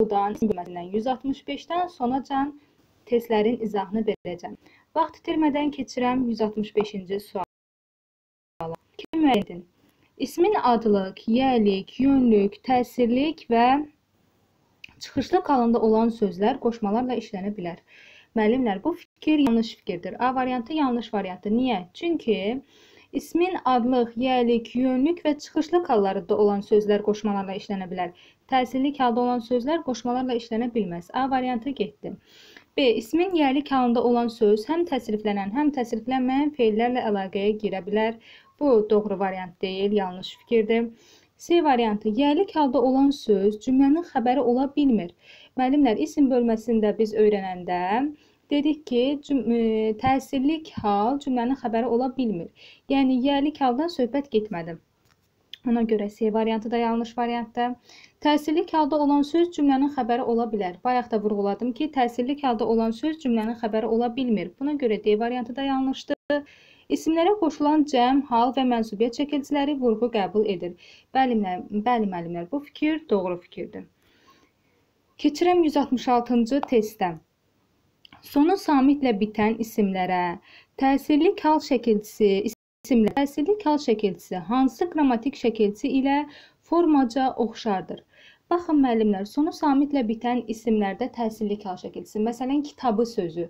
Buradan bilməsindən 165-dən sonacan testlərin izahını verəcəm. Vaxt itirmədən keçirəm 165-ci suala. Kim müəyyən edin? İsmin adlıq, yəlik, yönlük, təsirlik və çıxışlı qalında olan sözlər qoşmalarla işlənə bilər. Müəllimlər, bu fikir yanlış fikirdir. A variantı yanlış variantdır. Niyə? Çünki İsmin adlıq, yəlik, yönlük və çıxışlı hallarında olan sözlər qoşmalarla işlənə bilər. Təsirlik halda olan sözlər qoşmalarla işlənə bilməz. A variantı getdi. B. İsmin yəlik halında olan söz həm təsriflənən, həm təsriflənməyən feillərlə əlaqəyə girə bilər. Bu doğru variant deyil, yanlış fikirdir. C variantı. Yəlik halda olan söz cümlənin xəbəri ola bilmir. Müəllimlər, isim bölməsində biz öyrənəndə Dedik ki, e, təsirlik hal cümlənin xəbəri ola bilmir. Yəni, yəlik haldan söhbət getmədi. Ona görə C variantı da yanlış variantdır. Təsirlik halda olan söz cümlənin xəbəri ola bilər. Bayaq da vurğuladım ki, təsirlik halda olan söz cümlənin xəbəri ola bilmir. Buna görə D variantı da yanlışdır. İsimlərə qoşulan cəm, hal və mənsubiyyət çəkiliciləri vurğu qəbul edir. Bəli, bəli müəllimlər, bu fikir doğru fikirdir. Keçirəm 166-cı testə. Sonu samitlə bitən isimlərə təsirli hal şəkilçisi isimlər təsirli hal şəkilçisi hansı qrammatik şəkilçisi ilə formaca oxşardır? Baxın müəllimlər, sonu samitlə bitən isimlərdə təsirli hal şəkilçisi. Məsələn, kitabı sözü.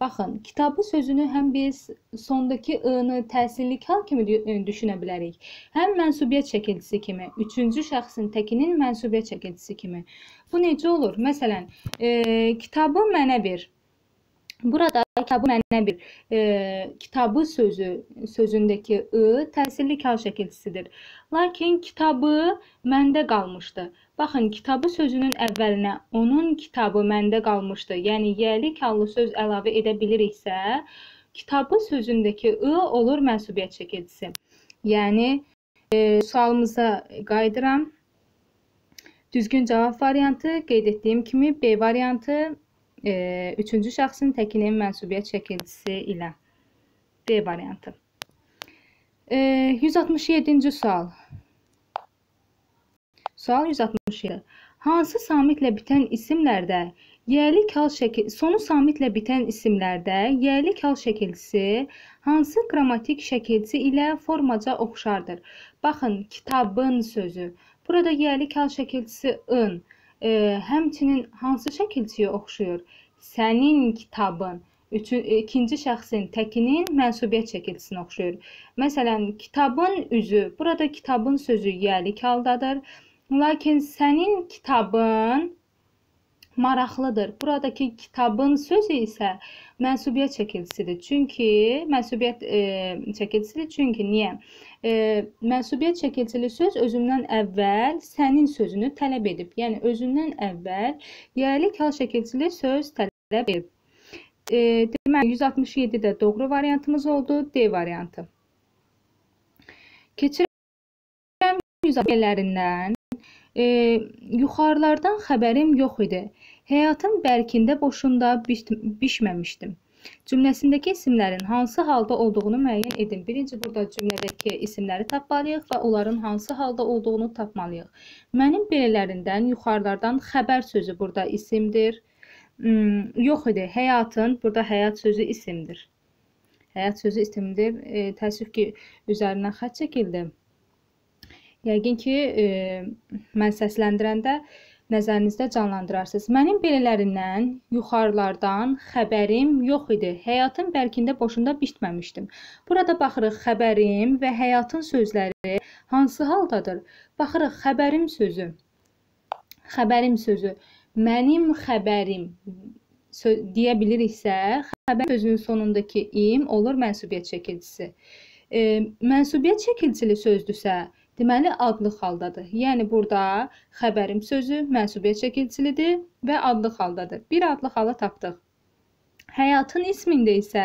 Baxın, kitabı sözünü həm biz sondakı ı-nı təsirli hal kimi e, düşünə bilərik, həm mənsubiyyət şəkilçisi kimi, üçüncü şəxsin təkinin mənsubiyyət şəkilçisi kimi. Bu necə olur? Məsələn, e, kitabı mənə ver. Burada kitabı mənə bir e, kitabı sözü sözündəki ı təsirli kal şəkilçisidir. Lakin kitabı məndə qalmışdı. Baxın, kitabı sözünün əvvəlinə onun kitabı məndə qalmışdı. Yəni yəli kallı söz əlavə edə biliriksə, kitabı sözündəki ı olur mənsubiyyət şəkilçisi. Yəni e, sualımıza qayıdıram. Düzgün cavab variantı qeyd etdiyim kimi B variantı e, üçüncü şəxsin təkinin mənsubiyyət şəkilçisi ilə. B variantı. E, 167-ci sual. Sual 167. Hansı samitlə bitən isimlərdə yəlik hal şəkil sonu samitlə bitən isimlərdə yəlik hal şəkilçisi hansı qrammatik şəkilçisi ilə formaca oxşardır? Baxın, kitabın sözü. Burada yəlik hal şəkilçisi ın e, həmçinin hansı şəkilçiyə oxşuyur? Sənin kitabın üçün, ikinci şəxsin təkinin mənsubiyyət şəkilçisinə oxşuyur. Məsələn, kitabın üzü, burada kitabın sözü yəlik haldadır. Lakin sənin kitabın maraqlıdır. Buradakı kitabın sözü isə mənsubiyyət çəkilisidir. Çünki mənsubiyyət e, çəkilisidir. Çünki niyə? E, mənsubiyyət çəkilsili söz özündən əvvəl sənin sözünü tələb edib. Yəni özündən əvvəl yəlik hal çəkilsili söz tələb edib. E, deməli 167 də doğru variantımız oldu. D variantı. Keçirəm 167-lərindən e, yuxarılardan xəbərim yox idi. Həyatın bərkində boşunda bişməmişdim. Cümləsindəki isimlərin hansı halda olduğunu müəyyən edin. Birinci burada cümlədəki isimləri tapmalıyıq və onların hansı halda olduğunu tapmalıyıq. Mənim belələrindən yuxarılardan xəbər sözü burada isimdir. Hmm, yox idi. Həyatın burada həyat sözü isimdir. Həyat sözü isimdir. E, təəssüf ki, üzərindən xətt çəkildi. Yəqin ki, e, mən səsləndirəndə nəzərinizdə canlandırarsınız. Mənim belələrindən, yuxarılardan xəbərim yox idi. Həyatın bərkində boşunda bitməmişdim. Burada baxırıq xəbərim və həyatın sözləri hansı haldadır? Baxırıq xəbərim sözü. Xəbərim sözü. Mənim xəbərim deyə biliriksə, xəbər sözünün sonundakı im olur mənsubiyyət çəkilcisi. E, mənsubiyyət çəkilcili sözdürsə, deməli adlı haldadır. Yəni burada xəbərim sözü mənsubiyyət şəkilçilidir və adlı haldadır. Bir adlı halı tapdıq. Həyatın ismində isə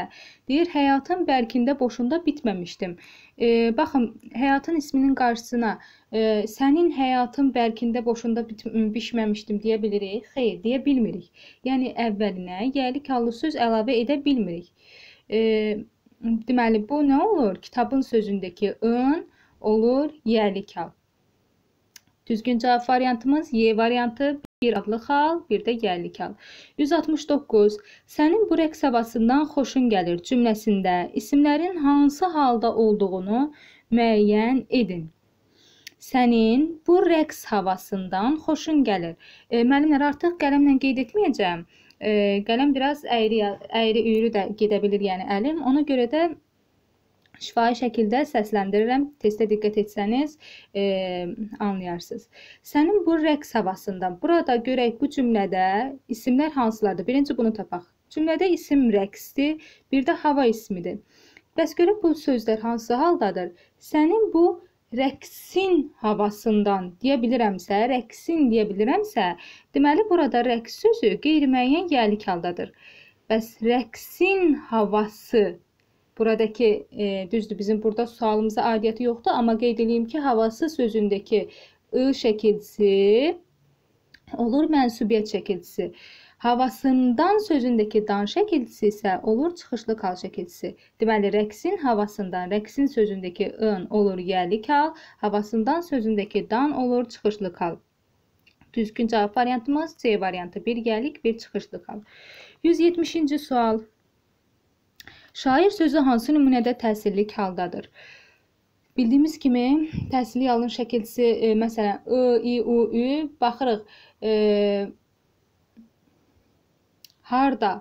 deyir, həyatın bərkində boşunda bitməmişdim. E, baxın, həyatın isminin qarşısına e, sənin həyatın bərkində boşunda bit bişməmişdim deyə bilirik? Xeyr, deyə bilmirik. Yəni əvvəlinə yəlik hallı söz əlavə edə bilmirik. E, deməli bu nə olur? Kitabın sözündəki ın olur, yəlik hal. Düzgün cavab variantımız Y variantı. bir adlı xal, bir də yerlik hal. 169. Sənin bu rəqs havasından xoşun gəlir cümləsində isimlərin hansı halda olduğunu müəyyən edin. Sənin bu rəqs havasından xoşun gəlir. E, müəllimlər artıq qələmlə qeyd etməyəcəm. E, qələm biraz əyri əyri-üyrü də gedə bilir, yəni əlim. Ona görə də şifahi şəkildə səsləndirirəm. Testə diqqət etsəniz, e, anlayarsınız. Sənin bu rəqs havasında burada görək bu cümlədə isimlər hansılardır? Birinci bunu tapaq. Cümlədə isim rəqsdir, bir də hava ismidir. Bəs görək bu sözlər hansı haldadır? Sənin bu rəqsin havasından deyə bilirəmsə, rəqsin deyə bilirəmsə, deməli burada rəqs sözü qeyri-müəyyən yerlik haldadır. Bəs rəqsin havası Buradakı e, düzdür bizim burada sualımıza aidiyyəti yoxdur, amma qeyd edeyim ki, havası sözündəki ı şəkilsi olur mənsubiyyət şəkilsi. Havasından sözündəki dan şəkilsi isə olur çıxışlı kal şəkilsi. Deməli, rəqsin havasından, rəqsin sözündəki ın olur yerli kal, havasından sözündəki dan olur çıxışlı kal. Düzgün cavab variantımız C variantı. Bir yerlik, bir çıxışlı kal. 170-ci sual. Şair sözü hansı nümunədə təsirlik haldadır? Bildiyimiz kimi təsirli yalın şəkilsi e, məsələn i, i, u, ü baxırıq e, harda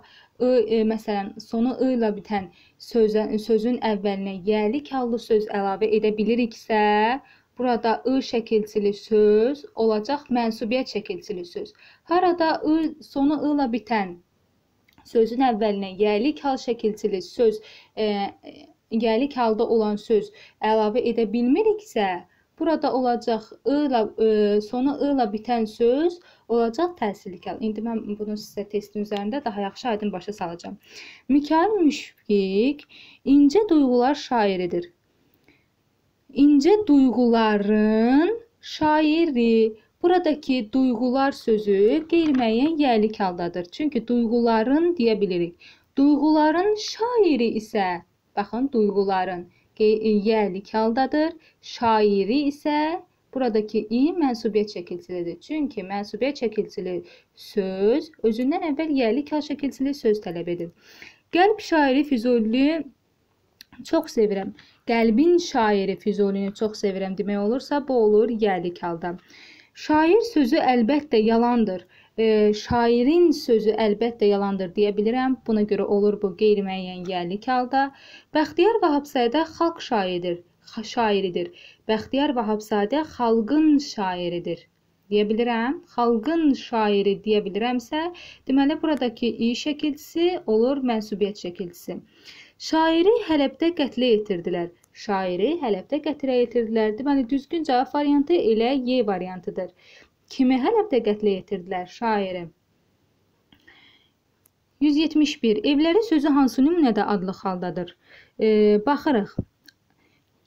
i e, məsələn sonu i ilə bitən sözün sözün əvvəlinə yəlik hallı söz əlavə edə biliriksə, burada i şəkilsili söz olacaq mənsubiyyət şəkilsili söz. Harada i sonu i ilə bitən sözün əvvəlinə yəlik hal şəkilçili söz, e, yəlik halda olan söz əlavə edə bilmiriksə, burada olacaq ı ilə e, sonu ı ilə bitən söz olacaq təsirlik hal. İndi mən bunu sizə testin üzərində daha yaxşı aydın başa salacağam. Mikail Müşfiq incə duyğular şairidir. İncə duyğuların şairi Buradakı duyğular sözü qeyri-müəyyən yerlik haldadır. Çünki duyğuların deyə bilirik. Duyğuların şairi isə baxın duyğuların yerlik haldadır. Şairi isə buradakı i mənsubiyyət şəkilçilidir. Çünki mənsubiyyət şəkilçili söz özündən əvvəl yerlik hal şəkilçili söz tələb edir. Qəlb şairi Füzuli çox sevirəm. Qəlbin şairi Füzulini çox sevirəm demək olursa, bu olur yerlik halda. Şair sözü əlbəttə yalandır. E, şairin sözü əlbəttə yalandır deyə bilirəm. Buna görə olur bu qeyri-müəyyən yerlik halda. Bəxtiyar Vahabzadə xalq şairidir. Şairidir. Bəxtiyar Vahabzadə xalqın şairidir deyə bilirəm. Xalqın şairi deyə bilirəmsə, deməli buradakı i şəkilçisi olur mənsubiyyət şəkilçisi. Şairi Hələbdə qətlə yetirdilər şairi Hələbdə qətlə yetirdilər. Deməli, düzgün cavab variantı elə Y variantıdır. Kimi Hələbdə qətlə yetirdilər? Şairi. 171. Evləri sözü hansı nümunədə adlı xaldadır? E, baxırıq.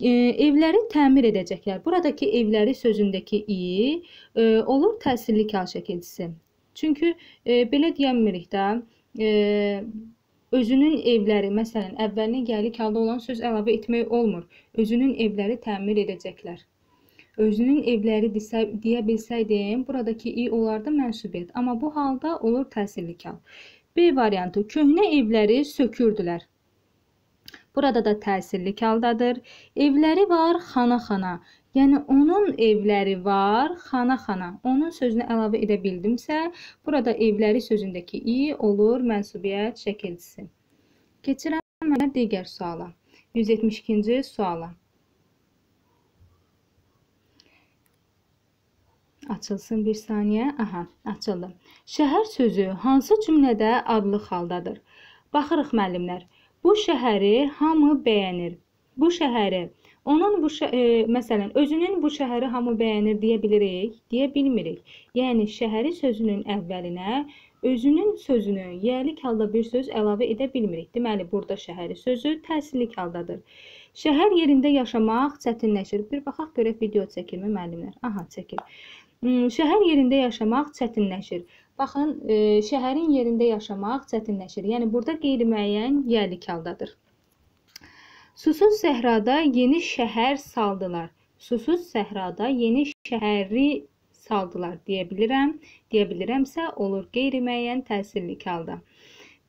E, evləri təmir edəcəklər. Buradakı evləri sözündəki i e, olur təsirli kal şəkilçisi. Çünki e, belə deyəmirik də, e, Özünün evləri, məsələn, əvvəlinə gəlik halda olan söz əlavə etmək olmur. Özünün evləri təmir edəcəklər. Özünün evləri desə, deyə bilsəydim, buradakı i olardı mənsubiyyət. Amma bu halda olur təsirli kal. B variantı köhnə evləri sökürdülər. Burada da təsirli kaldadır. Evləri var xana-xana. Yəni onun evləri var, xana-xana. Onun sözünü əlavə edə bildimsə, burada evləri sözündəki i olur mənsubiyyət şəkilçisi. Keçirəm mənə digər suala. 172-ci suala. Açılsın bir saniyə. Aha, açıldı. Şəhər sözü hansı cümlədə adlı xaldadır? Baxırıq müəllimlər. Bu şəhəri hamı bəyənir. Bu şəhəri Onun bu e, məsələn özünün bu şəhəri hamı bəyənir deyə bilirik, deyə bilmirik. Yəni şəhəri sözünün əvvəlinə özünün sözünü yerlik halda bir söz əlavə edə bilmirik. Deməli burada şəhəri sözü təsirlik haldadır. Şəhər yerində yaşamaq çətinləşir. Bir baxaq görək video çəkilmi müəllimlər. Aha, çəkir. Hmm, şəhər yerində yaşamaq çətinləşir. Baxın, e, şəhərin yerində yaşamaq çətinləşir. Yəni burada qeyri-müəyyən yerlik haldadır. Susuz səhrada yeni şəhər saldılar. Susuz səhrada yeni şəhəri saldılar deyə bilirəm. Deyə bilirəmsə olur qeyri-müəyyən təsirlik halda.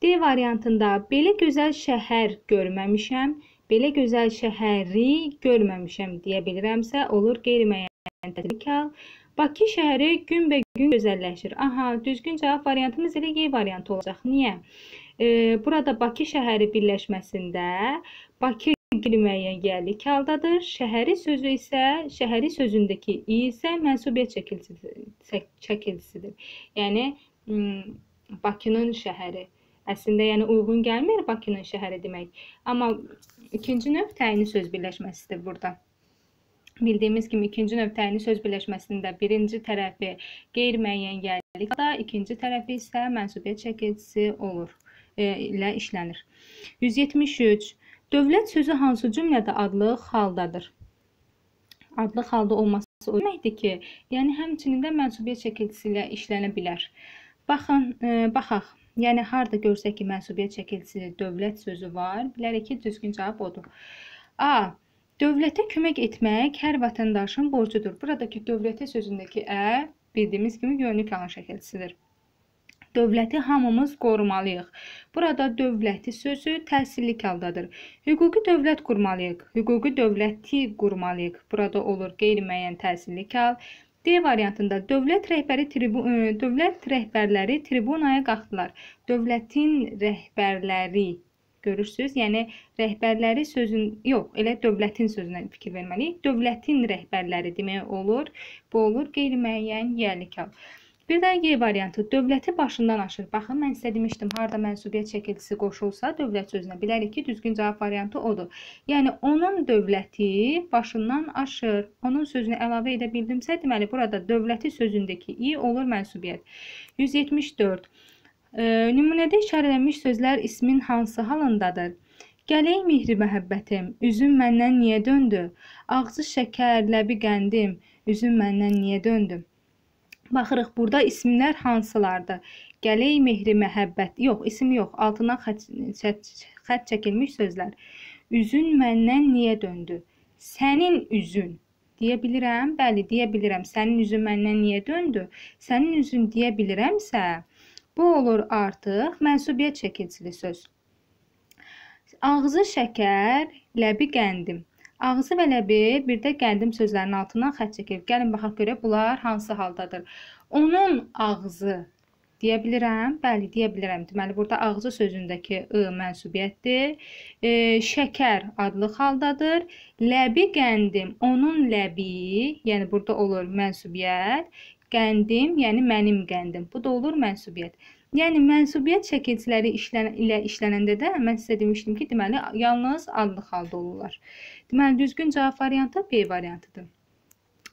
D variantında belə gözəl şəhər görməmişəm, belə gözəl şəhəri görməmişəm deyə bilirəmsə olur qeyri-müəyyən təsirlik hal. Bakı şəhəri günbəgün gözəlləşir. Aha, düzgün cavab variantımız elə Y variantı olacaq. Niyə? Burada Bakı şəhəri birləşməsində Bakı qeyri-müəyyən gəllik haldadır. Şəhəri sözü isə şəhəri sözündəki i isə mənsubiyyət çəkilisidir. çəkilisidir. Yəni Bakının şəhəri əslində yəni uyğun gəlmir Bakının şəhəri demək. Amma ikinci növ təyini söz birləşməsidir burada. Bildiyimiz kimi ikinci növ təyini söz birləşməsində birinci tərəfi qeyri-müəyyən gəllikdə, ikinci tərəfi isə mənsubiyyət çəkicisi olur ilə işlənir. 173. Dövlət sözü hansı cümlədə adlıq haldadır? Adlıq halda olması o deməkdir ki, yəni həmçinin də mənsubiyyət çəkicisi ilə işlənə bilər. Baxın, e, baxaq. Yəni harda görsək ki, mənsubiyyət çəkicisi dövlət sözü var, bilərik ki, düzgün cavab odur. A. Dövlətə kömək etmək hər vətəndaşın borcudur. Buradakı dövlətə sözündəki ə bildiyimiz kimi yönlük alan şəkilçisidir. Dövləti hamımız qorumalıyıq. Burada dövləti sözü təsirlik haldadır. Hüquqi dövlət qurmalıyıq. Hüquqi dövləti qurmalıyıq. Burada olur qeyri-müəyyən təsirlik hal. D variantında dövlət rəhbəri tribun dövlət rəhbərləri tribunaya qalxdılar. Dövlətin rəhbərləri Görürsüz? Yəni rəhbərləri sözün yox, elə dövlətin sözünə fikir verməliyik. Dövlətin rəhbərləri demək olur. Bu olur qeyri-müəyyən yerlik hal. Bir də Y variantı. Dövləti başından aşır. Baxın, mən sizə demişdim, harda mənsubiyyət şəkilçisi qoşulsa dövlət sözünə bilərik ki, düzgün cavab variantı odur. Yəni onun dövləti başından aşır. Onun sözünü əlavə edə bildimsə, deməli burada dövləti sözündəki i olur mənsubiyyət. 174. Nümunədə işarələnmiş sözlər ismin hansı halındadır? Gələk mehri məhəbbətim, üzün məndən niyə döndü? Ağzı şəkər, ləbi qəndim, üzün məndən niyə döndü? Baxırıq burada ismlər hansılardır? Gələk mehri məhəbbət. Yox, isim yox. Altından xətt, xətt, xətt çəkilmiş sözlər. Üzün məndən niyə döndü? Sənin üzün deyə bilirəm? Bəli, deyə bilirəm. Sənin üzün məndən niyə döndü? Sənin üzün deyə bilirəmsə, Bu olur artıq mənsubiyyət çəkicili söz. Ağzı şəkər, ləbi qəndim. Ağzı və ləbi bir də qəndim sözlərinin altından xətt çəkib. Gəlin baxaq görək bunlar hansı haldadır. Onun ağzı deyə bilirəm? Bəli, deyə bilirəm. Deməli burada ağzı sözündəki ı mənsubiyyətdir. E, şəkər adlıq haldadır. Ləbi qəndim, onun ləbi, yəni burada olur mənsubiyyət. Qəndim, yəni mənim qəndim. Bu da olur mənsubiyyət. Yəni mənsubiyyət şəkilçiləri işlən ilə işlənəndə də mən sizə demişdim ki, deməli yalnız adlı halda olurlar. Deməli düzgün cavab variantı B variantıdır.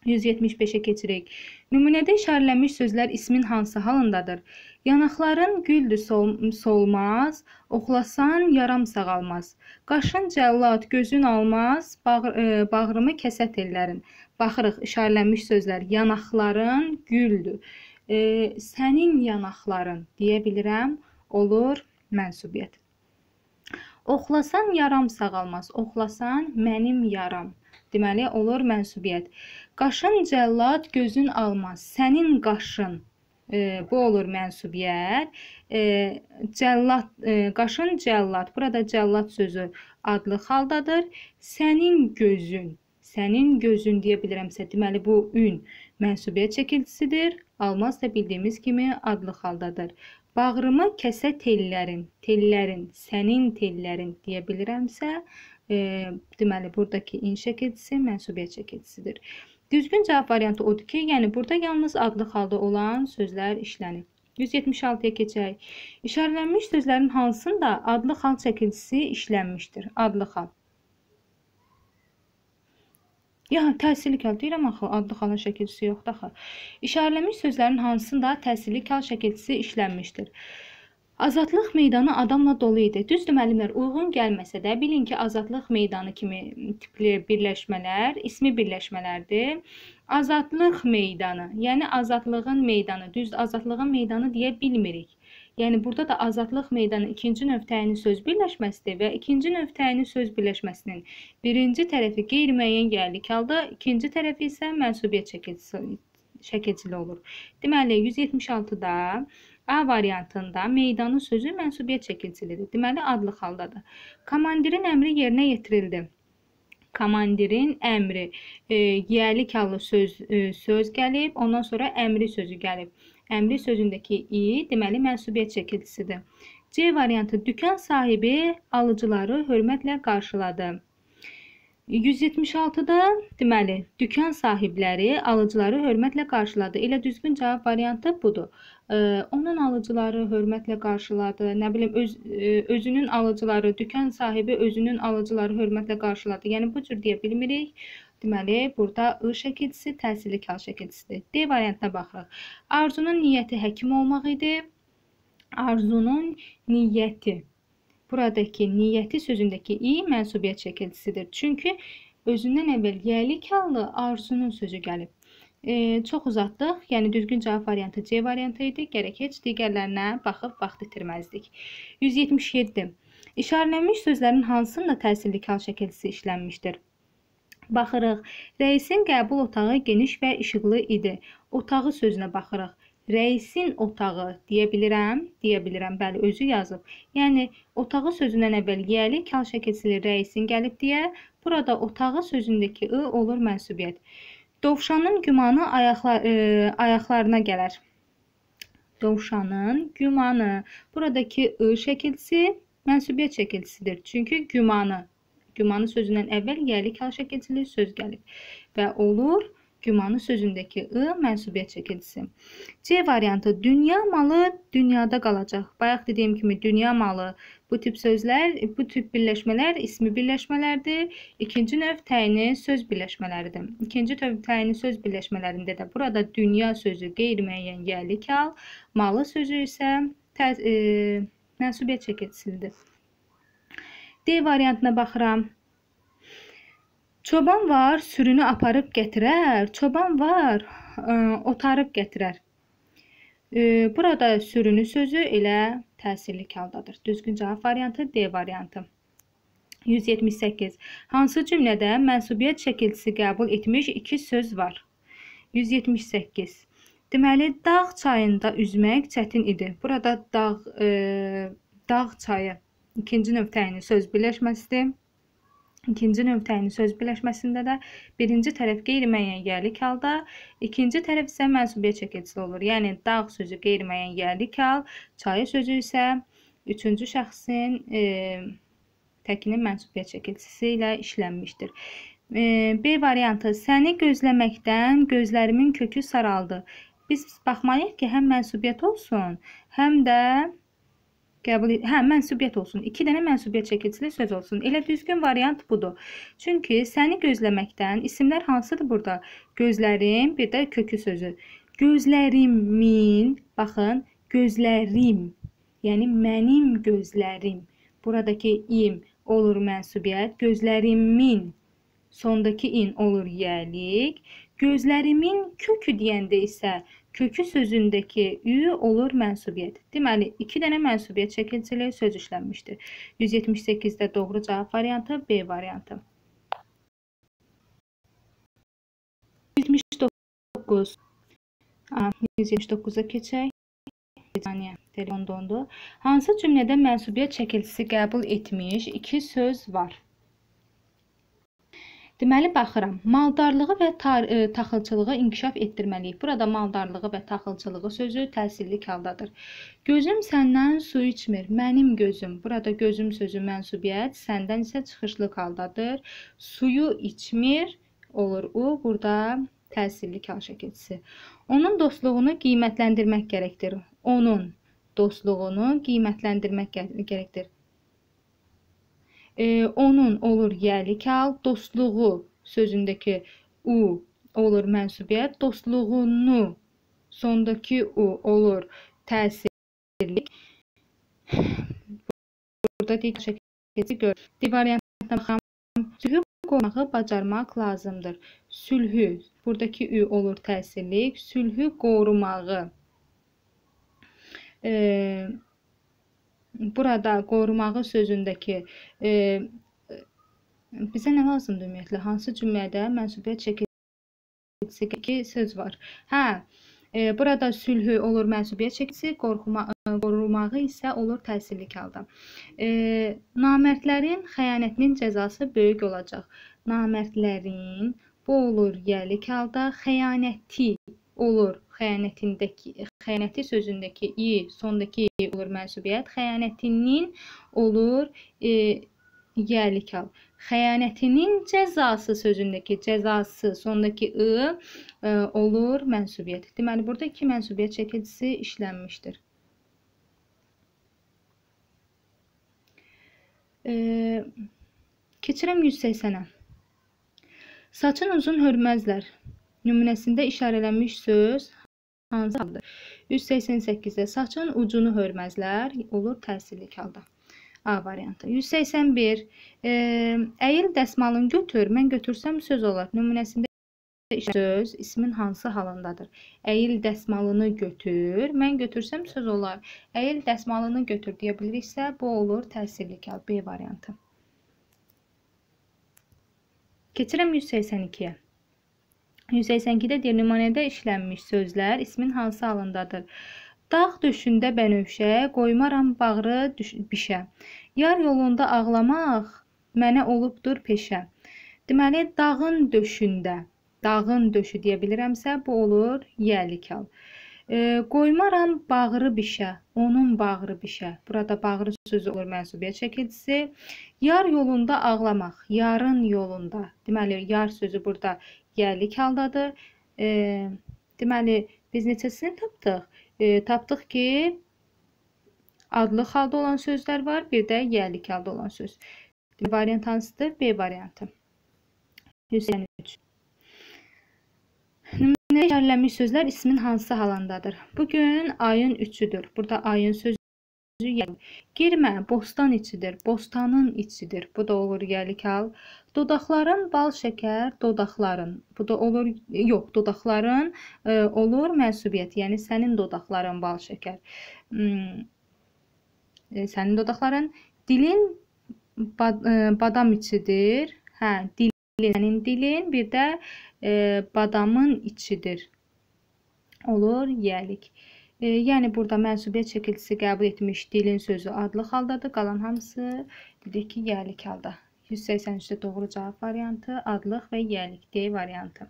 175-ə keçirik. Nümunədə işarələnmiş sözlər ismin hansı halındadır? Yanaqların güldü sol solmaz, oxlasan yaram sağalmaz. Qaşın cəllad, gözün almaz, bağır, e, bağrımı kəsət ellərin. Baxırıq işarələnmiş sözlər. Yanaqların güldü. E, sənin yanaqların deyə bilirəm. Olur mənsubiyyət. Oxlasan yaram sağalmaz. Oxlasan mənim yaram. Deməli olur mənsubiyyət. Qaşın cəllad, gözün almaz. Sənin qaşın e, bu olur mənsubiyyət. E, cəllad e, qaşın cəllad. Burada cəllad sözü adlı haldadır. Sənin gözün sənin gözün deyə bilirəmsə, deməli bu ün mənsubiyyət çəkiltisidir. Almaz da bildiyimiz kimi adlı haldadır. Bağrımı kəsə tellərin, tellərin, sənin tellərin deyə bilirəmsə, e, deməli buradakı in şəkiltisi mənsubiyyət çəkiltisidir. Düzgün cavab variantı odur ki, yəni burada yalnız adlı halda olan sözlər işlənir. 176-ya keçək. İşarələnmiş sözlərin hansında adlı xal çəkiltisi işlənmişdir? Adlı xal. Ya təsirlik hal deyirəm axı, adlı xalın şəkilçisi yoxdur axı. İşarələmiş sözlərin hansında təsirlik hal şəkilçisi işlənmişdir? Azadlıq meydanı adamla dolu idi. Düzdür müəllimlər, uyğun gəlməsə də bilin ki, Azadlıq meydanı kimi tipli birləşmələr ismi birləşmələrdir. Azadlıq meydanı, yəni azadlığın meydanı, düz azadlığın meydanı deyə bilmirik. Yəni burada da azadlıq meydanı ikinci növ təyini söz birləşməsidir və ikinci növ təyini söz birləşməsinin birinci tərəfi qeyri-müəyyən gəllik halda, ikinci tərəfi isə mənsubiyyət çəkilisi şəkilçili olur. Deməli 176-da A variantında meydanın sözü mənsubiyyət şəkilçilidir. Deməli adlı xaldadır. Komandirin əmri yerinə yetirildi. Komandirin əmri e, yiyəlik hallı söz e, söz gəlib, ondan sonra əmri sözü gəlib. Əmri sözündəki i deməli mənsubiyyət şəkilçisidir. C variantı dükan sahibi alıcıları hörmətlə qarşıladı. 176-da deməli, dükan sahibləri alıcıları hörmətlə qarşıladı. Elə düzgün cavab variantı budur. E, onun alıcıları hörmətlə qarşıladı. Nə bilim öz e, özünün alıcıları, dükan sahibi özünün alıcıları hörmətlə qarşıladı. Yəni bu cür deyə bilmirik. Deməli, burada I şəkilçisi təsirli kal şəkilçisidir. D variantına baxırıq. Arzunun niyyəti həkim olmaq idi. Arzunun niyyəti Buradakı niyyəti sözündəki i mənsubiyyət şəkilçisidir. Çünki özündən əvvəl yəlik hallı arzunun sözü gəlib. E, çox uzatdıq. Yəni düzgün cavab variantı C variantı idi. Gərək heç digərlərinə baxıb vaxt itirməzdik. 177. İşarələnmiş sözlərin hansında təsirli kal şəkilçisi işlənmişdir? Baxırıq. Rəisin qəbul otağı geniş və işıqlı idi. Otağı sözünə baxırıq rəisin otağı deyə bilirəm, deyə bilirəm. Bəli, özü yazıb. Yəni otağı sözündən əvvəl yəli kal şəkilçili rəisin gəlib deyə, burada otağı sözündəki ı olur mənsubiyyət. Dovşanın gümanı ayaqlar e, ayaqlarına gələr. Dovşanın gümanı. Buradakı ı şəkilçisi mənsubiyyət şəkilçisidir. Çünki gümanı gümanı sözündən əvvəl yəli kal şəkilçili söz gəlib və olur gümanı sözündəki ı mənsubiyyət çəkilisi. C variantı dünya malı dünyada qalacaq. Bayaq dediyim kimi dünya malı bu tip sözlər, bu tip birləşmələr ismi birləşmələrdir. İkinci növ təyini söz birləşmələridir. İkinci növ təyini söz birləşmələrində də burada dünya sözü qeyri-müəyyən yerlik hal, malı sözü isə tə, e, mənsubiyyət çəkilisidir. D variantına baxıram. Çoban var, sürünü aparıb gətirər. Çoban var, ə, otarıb gətirər. E, burada sürünü sözü elə təsirli haldadır. Düzgün cavab variantı D variantı. 178. Hansı cümlədə mənsubiyyət şəkilçisi qəbul etmiş iki söz var? 178. Deməli, dağ çayında üzmək çətin idi. Burada dağ e, dağ çayı ikinci növ təyini söz birləşməsidir. İkinci növ təyini söz birləşməsində də birinci tərəf qeyri-müəyyən yerlik halda, ikinci tərəf isə mənsubiyyət çəkicisi olur. Yəni dağ sözü qeyri-müəyyən yerlik hal, çayı sözü isə üçüncü şəxsin e, təkinin mənsubiyyət çəkicisi ilə işlənmişdir. E, B variantı səni gözləməkdən gözlərimin kökü saraldı. Biz baxmalıyıq ki, həm mənsubiyyət olsun, həm də qəbul hə mənsubiyyət olsun. 2 dənə mənsubiyyət çəkicili söz olsun. Elə düzgün variant budur. Çünki səni gözləməkdən isimlər hansıdır burada? Gözlərim, bir də kökü sözü. Gözlərimin, baxın, gözlərim. Yəni mənim gözlərim. Buradakı im olur mənsubiyyət. Gözlərimin sondakı in olur yəlik. Gözlərimin kökü deyəndə isə kökü sözündəki ü olur mənsubiyyət. Deməli, 2 dənə mənsubiyyət çəkilcili söz işlənmişdir. 178-də doğru cavab variantı B variantı. 179 179-a keçək. Saniyə, telefon dondu. Hansı cümlədə mənsubiyyət çəkilcisi qəbul etmiş iki söz var? Deməli baxıram. Maldarlığı və e, taxılçılığı inkişaf etdirməliyik. Burada maldarlığı və taxılçılığı sözü təsirlik haldadır. Gözüm səndən su içmir. Mənim gözüm. Burada gözüm sözü mənsubiyyət, səndən isə çıxışlıq haldadır. Suyu içmir olur u. Burada təsirlik hal şəkilçisi. Onun dostluğunu qiymətləndirmək gərəkdir. Onun dostluğunu qiymətləndirmək gərəkdir e, onun olur yerlik hal, dostluğu sözündəki u olur mənsubiyyət, dostluğunu sondakı u olur təsirlik. Burada digər şəkildə gör. Variantına baxam. Sülhü qorumağı bacarmaq lazımdır. Sülhü, buradakı ü olur təsirlik. Sülhü qorumağı. Eee burada qorumağı sözündəki e, bizə nə lazımdır ümumiyyətlə? Hansı cümlədə mənsubiyyət ki söz var. Hə, e, burada sülhü olur mənsubiyyət çəkilisi, qorxuma, e, qorumağı isə olur təsirlik halda. E, namərdlərin xəyanətinin cəzası böyük olacaq. Namərdlərin bu olur yəlik halda xəyanəti olur xəyanətindəki xəyanəti sözündəki i, sondakı i olur mənsubiyyət, xəyanətinin olur e, yəlik hal. Xəyanətinin cəzası sözündəki cəzası sondakı ı e, olur mənsubiyyət. Deməli burada iki mənsubiyyət çəkilisi işlənmişdir. E, keçirəm 180-ə. Saçın uzun hörməzlər. Nümunəsində işarələnmiş söz hansı haldır? 188-də saçın ucunu hörməzlər olur təsirlik halda. A variantı. 181. E, əyil dəsmalını götür. Mən götürsəm söz olar. Nümunəsində söz ismin hansı halındadır? Əyil dəsmalını götür. Mən götürsəm söz olar. Əyil dəsmalını götür deyə biliriksə, bu olur təsirlik hal. B variantı. Keçirəm 182-yə. 182-də deyir, nümunədə işlənmiş sözlər ismin hansı halındadır? Dağ döşündə bənövşə, qoymaram bağrı bişə. Yar yolunda ağlamaq mənə olubdur peşə. Deməli, dağın döşündə, dağın döşü deyə bilirəmsə, bu olur yəlik hal. E, qoymaram bağrı bişə, onun bağrı bişə. Burada bağrı sözü olur mənsubiyyət çəkilisi. Yar yolunda ağlamaq, yarın yolunda. Deməli, yar sözü burada yerlik haldadır. E, deməli, biz neçəsini tapdıq? E, tapdıq ki, adlı halda olan sözlər var, bir də yerlik halda olan söz. Variant hansıdır? B variantı. 153. Nümunəyə işarələnmiş sözlər ismin hansı halandadır? Bugün ayın 3-üdür. Burada ayın sözü Girmə, bostan içidir, bostanın içidir. Bu da olur gəlik hal. Dodaqların bal şəkər, dodaqların. Bu da olur, yox, dodaqların e, olur mənsubiyyət. Yəni sənin dodaqların bal şəkər. Hmm, e, sənin dodaqların dilin bad, e, badam içidir. Hə, dilin, sənin dilin bir də e, badamın içidir. Olur, yəlik. E, yəni burada mənsubiyyət çəkilisi qəbul etmiş dilin sözü adlı haldadır. Qalan hamısı dedik ki, yəlik halda. 183-də doğru cavab variantı adlıq və yəlik D variantı.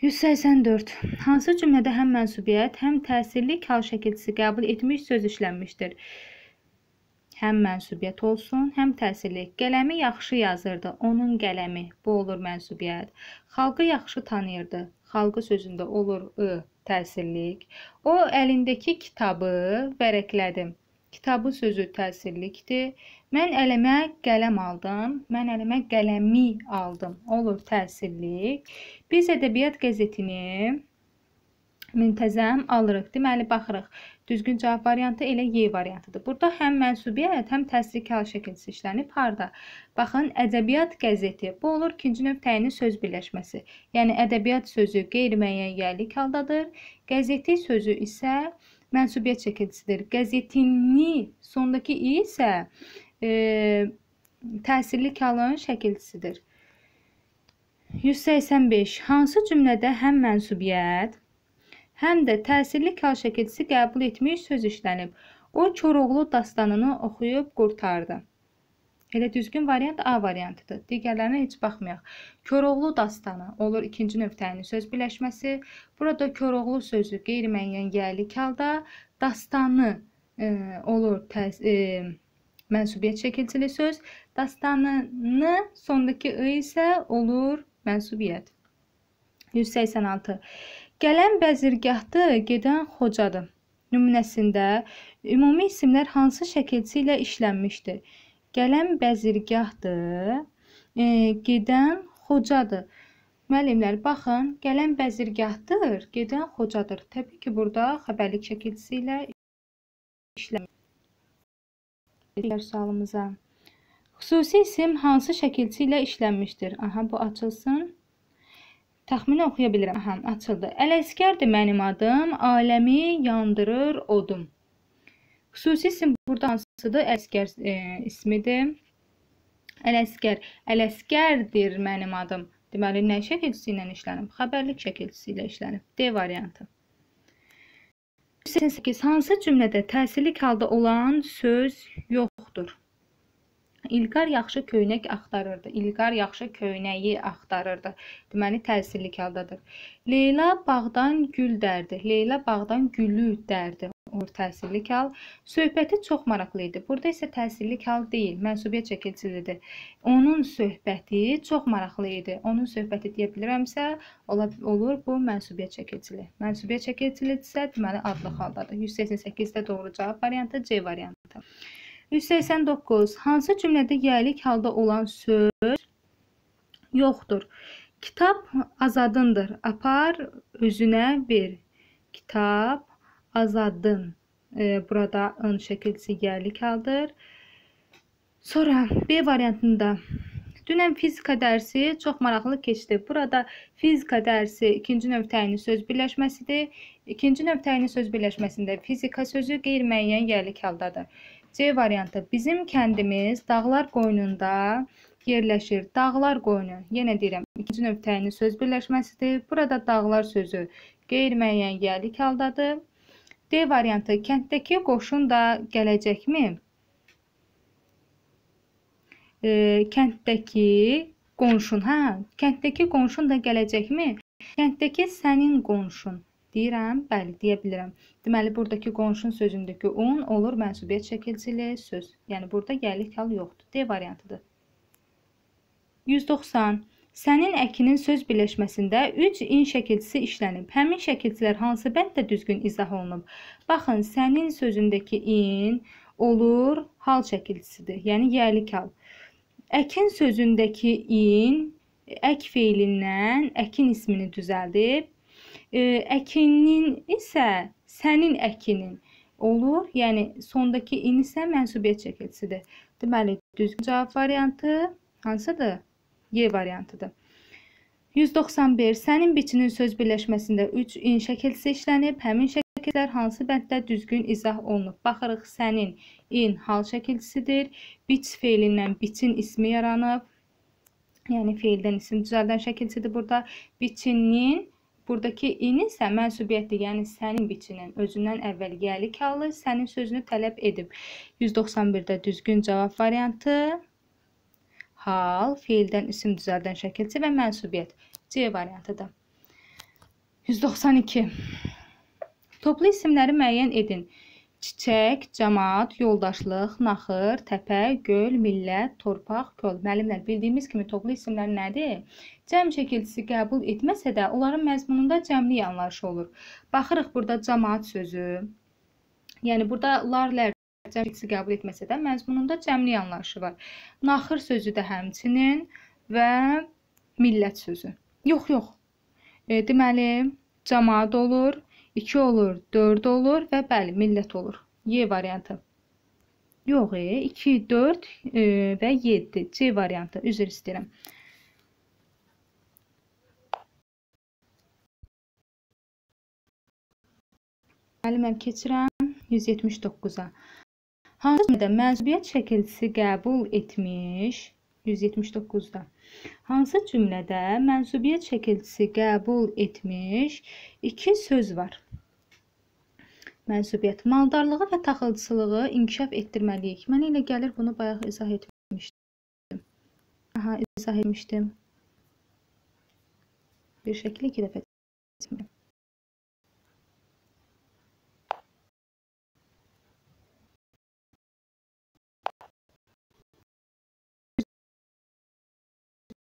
184. Hansı cümlədə həm mənsubiyyət, həm təsirlik hal şəkilçisi qəbul etmiş söz işlənmişdir? Həm mənsubiyyət olsun, həm təsirlik. Qələmi yaxşı yazırdı, onun qələmi. Bu olur mənsubiyyət. Xalqı yaxşı tanıyırdı. Xalqı sözündə olur ı təsirlik. O əlindəki kitabı vərəqlədim. Kitabı sözü təsirlikdir. Mən əlimə qələm aldım. Mən əlimə qələmi aldım. Olur təsirlik. Biz ədəbiyyat qəzetini müntəzəm alırıq. Deməli baxırıq. Düzgün cavab variantı elə Y variantıdır. Burada həm mənsubiyyət, həm təsrik hal şəkilsi işlənib. Harda? Baxın, ədəbiyyat qəzeti. Bu olur ikinci növ təyini söz birləşməsi. Yəni ədəbiyyat sözü qeyri-müəyyən yerlik haldadır. Qəzeti sözü isə mənsubiyyət şəkilsidir. Qəzetini sondakı i isə e, təsirli halın şəkilsidir. 185. Hansı cümlədə həm mənsubiyyət, həm də təsirli kal şəkilçisi qəbul etmiş söz işlənib. O Koroğlu dastanını oxuyub qurtardı. Elə düzgün variant A variantıdır. Digərlərinə heç baxmayaq. Koroğlu dastanı olur ikinci nöqtənin söz birləşməsi. Burada Koroğlu sözü qeyri-müəyyən yerlik halda dastanı e, olur təs e, mənsubiyyət şəkilçili söz. Dastanını sondakı ı isə olur mənsubiyyət. 186. Gələn bəzirgahdır, gedən xocadır. Nümunəsində ümumi isimlər hansı şəkilçi ilə işlənmişdir? Gələn bəzirgahdır, e, gedən xocadır. Müəllimlər, baxın, gələn bəzirgahdır, gedən xocadır. Təbii ki, burada xəbərlik şəkilçisi ilə işlənir. Digər sualımıza. Xüsusi isim hansı şəkilçi ilə işlənmişdir? Aha, bu açılsın. Təxmini oxuya bilirəm. Hə, açıldı. Ələskərdir mənim adım, aləmi yandırır odum. Xüsusi isim burada hansıdır? Ələskər e, ismidir. Ələskər. Ələskərdir mənim adım. Deməli, nə şəkilçisi ilə işlənib? Xəbərlik şəkilçisi ilə işlənib. D variantı. 188. Hansı cümlədə təsirlik halda olan söz yoxdur? İlqar yaxşı köynək axtarırdı. İlqar yaxşı köynəyi axtarırdı. Deməli, təsirlik haldadır. Leyla bağdan gül dərdi. Leyla bağdan gülü dərdi. Olur təsirlik hal. Söhbəti çox maraqlı idi. Burada isə təsirlik hal deyil, mənsubiyyət çəkilsilidir. Onun söhbəti çox maraqlı idi. Onun söhbəti deyə bilirəmsə, ola olur bu mənsubiyyət çəkilsili. Mənsubiyyət çəkilsilidirsə, deməli adlı haldadır. 188-də doğru cavab variantı C variantı. 189. Hansı cümlədə yəlik halda olan söz yoxdur? Kitab azadındır. Apar özünə ver. Kitab azadın. E, burada ın şəkilsi yəlik haldır. Sonra B variantında Dünən fizika dərsi çox maraqlı keçdi. Burada fizika dərsi ikinci növ təyini söz birləşməsidir. İkinci növ təyini söz birləşməsində fizika sözü qeyri-müəyyən yerlik haldadır. C variantı. Bizim kəndimiz dağlar qoynunda yerləşir. Dağlar qoynu. Yenə deyirəm, ikinci növ təyini söz birləşməsidir. Burada dağlar sözü qeyri-müəyyən yerlik haldadır. D variantı. Kənddəki qoşun da gələcəkmi? E, kənddəki qonşun, hə, kənddəki qonşun da gələcəkmi? Kənddəki sənin qonşun. Deyirəm, bəli, deyə bilirəm. Deməli, buradakı qonşun sözündəki un olur mənsubiyyət şəkilcili söz. Yəni, burada gəllik hal yoxdur. D variantıdır. 190. Sənin əkinin söz birləşməsində 3 in şəkilçisi işlənib. Həmin şəkilçilər hansı bənddə düzgün izah olunub? Baxın, sənin sözündəki in olur hal şəkilçisidir. Yəni, yərlik hal. Əkin sözündəki in ək feilindən əkin ismini düzəldib əkinin isə sənin əkinin olur. Yəni sondakı in isə mənsubiyyət çəkilisidir. Deməli, düzgün cavab variantı hansıdır? Y variantıdır. 191. Sənin biçinin söz birləşməsində 3 in şəkilsi işlənib. Həmin şəkillər hansı bənddə düzgün izah olunub? Baxırıq, sənin in hal şəkilsidir. Biç feilindən biçin ismi yaranıb. Yəni feildən isim düzəldən şəkilsidir burada. Biçinin Buradakı in isə mənsubiyyətdir, yəni sənin biçinin özündən əvvəl gəlik halı sənin sözünü tələb edib. 191-də düzgün cavab variantı hal, feildən isim düzəldən şəkilçi və mənsubiyyət. C variantıdır. 192. Toplu isimləri müəyyən edin. Çiçək, cəmaat, yoldaşlıq, naxır, təpə, göl, millət, torpaq, kol. Müəllimlər, bildiyimiz kimi toplu isimlər nədir? Cəm şəkilçisi qəbul etməsə də, onların məzmununda cəmlik anlayışı olur. Baxırıq burada cəmaat sözü. Yəni burada larlər cəm şəkilçisi qəbul etməsə də, məzmununda cəmlik anlayışı var. Naxır sözü də həmçinin və millət sözü. Yox, yox. E, deməli, cəmaat olur, 2 olur, 4 olur və bəli, millət olur. Y variantı. Yox, e, 2, 4 e, və 7. C variantı. Üzr istəyirəm. Müəlliməm keçirəm 179-a. Hansı cümlədə mənsubiyyət şəkilçisi qəbul etmiş 179-da. Hansı cümlədə mənsubiyyət şəkilçisi qəbul etmiş iki söz var? Mənsubiyyət. Maldarlığı və taxılçılığı inkişaf etdirməliyik. Mənə elə gəlir, bunu bayaq izah etmişdim. Aha, izah etmişdim. Bir şəkli iki dəfə çəkmişdim.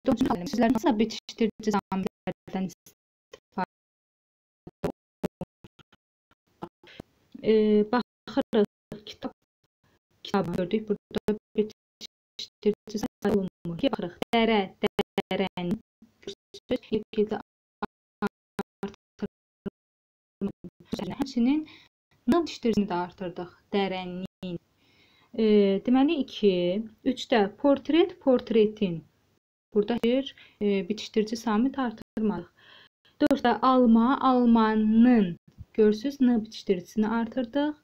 Sizlər nasıl bitişdirici zamirlərdən e, baxırıq kitab kitab gördük. Burada bitişdirici sayılmır. Baxırıq dərə, dərən söz şəkildə artırılır. Həmçinin n bitişdiricini də artırdıq. Dərənin. E, deməli 2, 3-də portret, portretin. Burada bir e, bitişdirici samit artırmadıq. 4-də alma, almanın. Görsüz n bitişdiricisini artırdıq.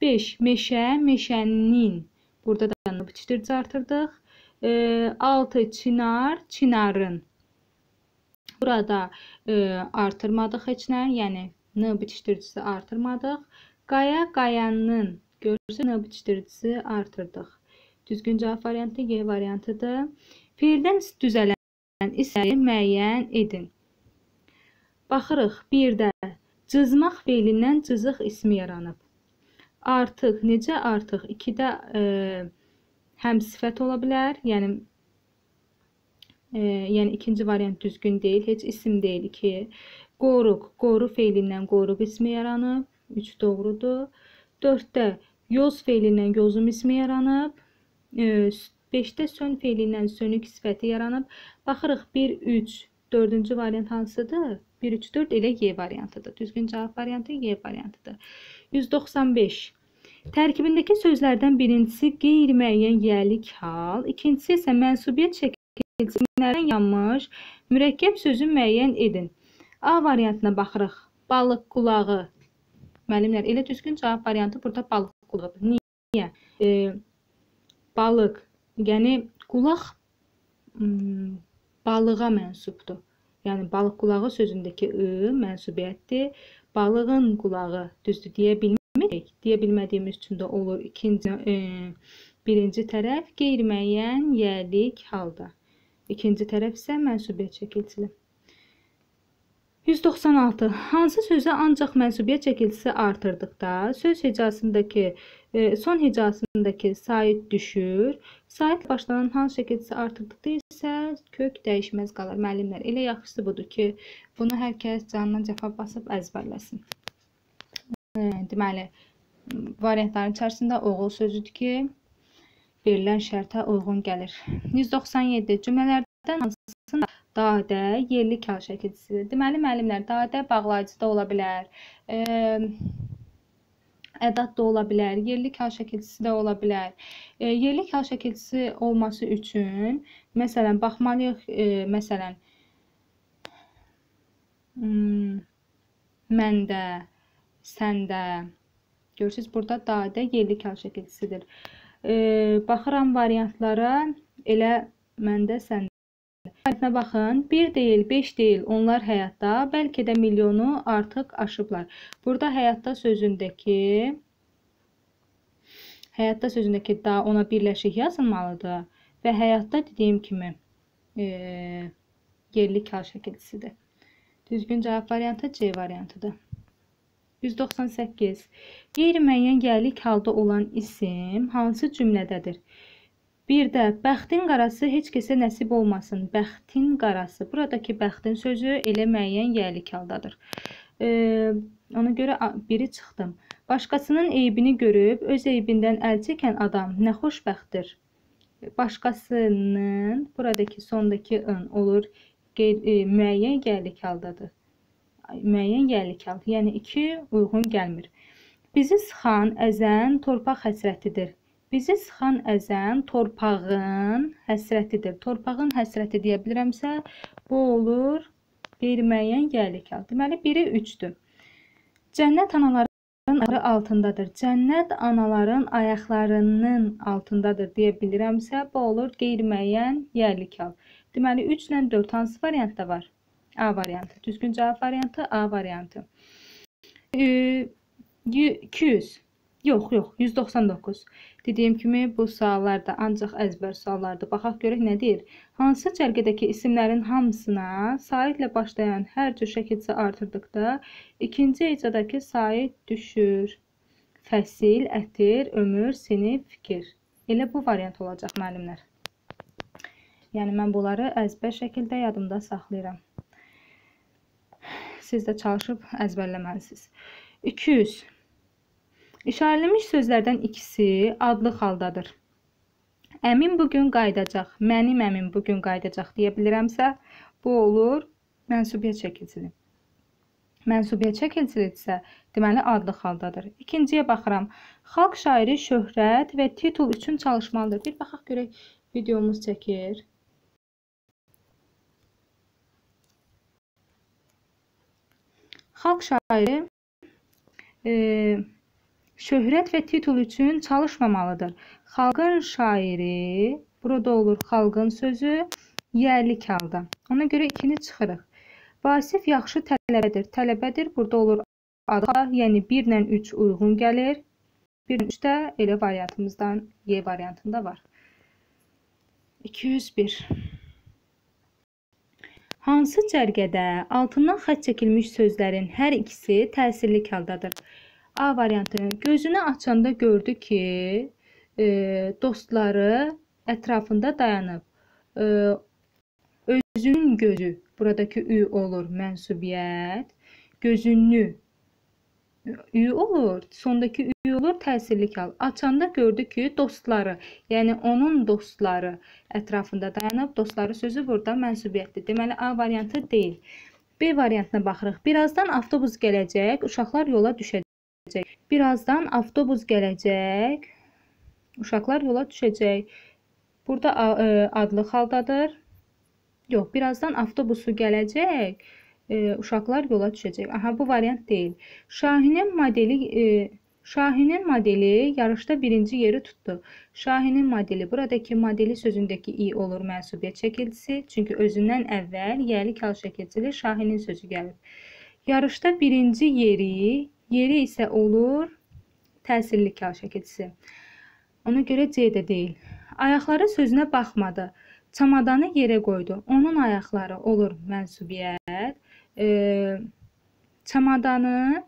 5 meşə, meşənin. Burada da n bitişdirici artırdıq. E, 6 çinar, çinarın. Burada artırmadıq heç nə, yəni n bitişdiricisi artırmadıq. Qaya, qayanın görürsünüz n bitişdiricisi artırdıq. Düzgün cavab variantı Y variantıdır. Fiildən düzələn isləri müəyyən edin. Baxırıq, bir də cızmaq feilindən cızıq ismi yaranıb. Artıq, necə artıq? 2-də e, həm sifət ola bilər, yəni e, yəni ikinci variant düzgün deyil, heç isim deyil 2. Qoruq, qoru feilindən qoruq ismi yaranıb, 3 doğrudur. 4-də yoz feilindən yozum ismi yaranıb. 5-də sön feilindən sönük sifəti yaranıb. Baxırıq 1 3 4-cü variant hansıdır? 1 3 4 elə Y variantıdır. Düzgün cavab variantı Y variantıdır. 195 Tərkibindəki sözlərdən birincisi qeyri-müəyyən yiyəlik hal, ikincisi isə mənsubiyyət şəkilçilərdən yanmış mürəkkəb sözü müəyyən edin. A variantına baxırıq. Balıq qulağı. Müəllimlər, elə düzgün cavab variantı burada balıq qulağıdır. Niyə? E, balıq, yəni qulaq balığa mənsubdur. Yəni balıq qulağı sözündəki ı mənsubiyyətdir. Balığın qulağı düzdür deyə bilmirik. Deyə bilmədiyimiz üçün də olur. İkinci, e, birinci tərəf qeyri-müəyyən yəlik halda. İkinci tərəf isə mənsubiyyət çəkilsili. 196. Hansı sözə ancaq mənsubiyyət çəkilisi artırdıqda söz hecasındakı e, son hecasındakı sait düşür. Sait başlanan hansı çəkilisi artırdıqda isə kök dəyişməz qalır. Müəllimlər, elə yaxşısı budur ki, bunu hər kəs canına cəfa basıb əzbərləsin. Deməli, variantların içərisində oğul sözüdür ki, verilən şərtə uyğun gəlir. 197 cümlələrdən hansısında dadə yerli kal şəkilçisidir? Deməli, müəllimlər, dadə bağlayıcı da ola bilər, e, ədat da ola bilər, yerli kal şəkilçisi də ola bilər. E, yerli kal şəkilçisi olması üçün, məsələn, baxmalıyıq, e, məsələn, hmm, məndə, səndə. Görürsüz, burada dadə yerli kal şəkilçisidir. E, baxıram variantlara, elə məndə, səndə. Variantına baxın, 1 deyil, 5 deyil, onlar həyatda, bəlkə də milyonu artıq aşıblar. Burada həyatda sözündəki həyatda sözündəki da ona birləşik yazılmalıdır və həyatda dediyim kimi e, yerli kal şəkilçisidir. Düzgün cavab variantı C variantıdır. 198. Qeyri-müəyyən gəllik halda olan isim hansı cümlədədir? Bir də bəxtin qarası heç kəsə nəsib olmasın. Bəxtin qarası. Buradakı bəxtin sözü elə müəyyən gəllik haldadır. E, ona görə biri çıxdım. Başqasının eybini görüb öz eybindən əl çəkən adam nə xoşbəxtdir. Başqasının buradakı sondakı ın olur e, müəyyən gəllik haldadır müəyyən yerlikal, yəni 2 uyğun gəlmir. Bizi sıxan əzən torpaq həsrətidir. Bizi sıxan əzən torpağın həsrətidir. Torpağın həsrəti deyə bilirəmsə, bu olur qeyri-müəyyən yerlikal. Deməli, biri 3-dür. Cənnət anaların ayaqları altındadır. Cənnət anaların ayaqlarının altındadır deyə bilirəmsə, bu olur qeyri-müəyyən yerlikal. Deməli, 3 ilə 4 hansı variantda var? A variantı. Düzgün cevap variantı A variantı. Ee, 200. Yox, yox, 199. Dediyim kimi bu suallar da ancaq əzbər suallardır. Baxaq görək nə deyir. Hansı cərgədəki isimlərin hamısına saitlə başlayan hər cür şəkilçi artırdıqda ikinci icadakı sait düşür. Fəsil, ətir, ömür, sinif, fikir. Elə bu variant olacaq müəllimlər. Yəni mən bunları əzbər şəkildə yadımda saxlayıram siz də çalışıb əzbərləməlisiniz. 200. İşarələnmiş sözlərdən ikisi adlı haldadır. Əmin bugün qayıdacaq, mənim əmim bugün qayıdacaq deyə bilirəmsə, bu olur mənsubiyyət çəkicili. Mənsubiyyət çəkicilidirsə, deməli adlı haldadır. İkinciyə baxıram. Xalq şairi şöhrət və titul üçün çalışmalıdır. Bir baxaq görək videomuz çəkir. Xalq şairi e, şöhrət və titul üçün çalışmamalıdır. Xalqın şairi, burada olur xalqın sözü, yerlik halda. Ona görə ikini çıxırıq. Vasif yaxşı tələbədir. Tələbədir burada olur adı, yəni 1 ilə 3 uyğun gəlir. 1 ilə 3 də elə variantımızdan Y variantında var. 201. Hansı cərgədə altından xətt çəkilmiş sözlərin hər ikisi təsirli haldadır? A variantı. Gözünü açanda gördü ki, e, dostları ətrafında dayanıb. E, özünün gözü, buradakı ü olur mənsubiyyət. Gözünü ü olur, sondakı ü olur təsirli hal. Açanda gördü ki, dostları, yəni onun dostları ətrafında dayanıb. Dostları sözü burada mənsubiyyətdir. Deməli A variantı deyil. B variantına baxırıq. Birazdan avtobus gələcək, uşaqlar yola düşəcək. Birazdan avtobus gələcək, uşaqlar yola düşəcək. Burada e, adlı xaldadır. Yox, birazdan avtobusu gələcək e, uşaqlar yola düşəcək. Aha, bu variant deyil. Şahinin modeli e, Şahinin modeli yarışda birinci yeri tutdu. Şahinin modeli, buradakı modeli sözündəki i olur mənsubiyyət şəkilçisi. Çünki özündən əvvəl yəli kal şəkilçili Şahinin sözü gəlib. Yarışda birinci yeri, yeri isə olur təsirli kal şəkilçisi. Ona görə C də deyil. Ayaqları sözünə baxmadı. Çamadanı yerə qoydu. Onun ayaqları olur mənsubiyyət e, çamadanı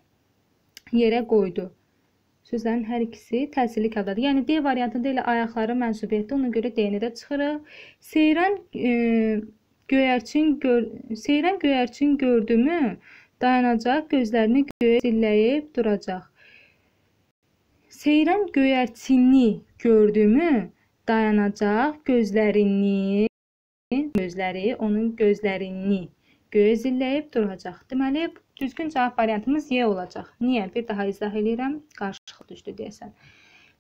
yerə qoydu. Sözlərin hər ikisi təsirli haldadır. Yəni D variantında elə ayaqları mənsubiyyətdir. Ona görə D-ni də çıxırıq. Seyran e, göyərçin gör Seyran göyərçin gördümü dayanacaq, gözlərini göyə zilləyib duracaq. Seyran göyərçini gördümü dayanacaq, gözlərini gözləri onun gözlərini göyə zilləyib duracaq. Deməli, düzgün cavab variantımız Y olacaq. Niyə? Bir daha izah eləyirəm. Qarışıq düşdü deyəsən.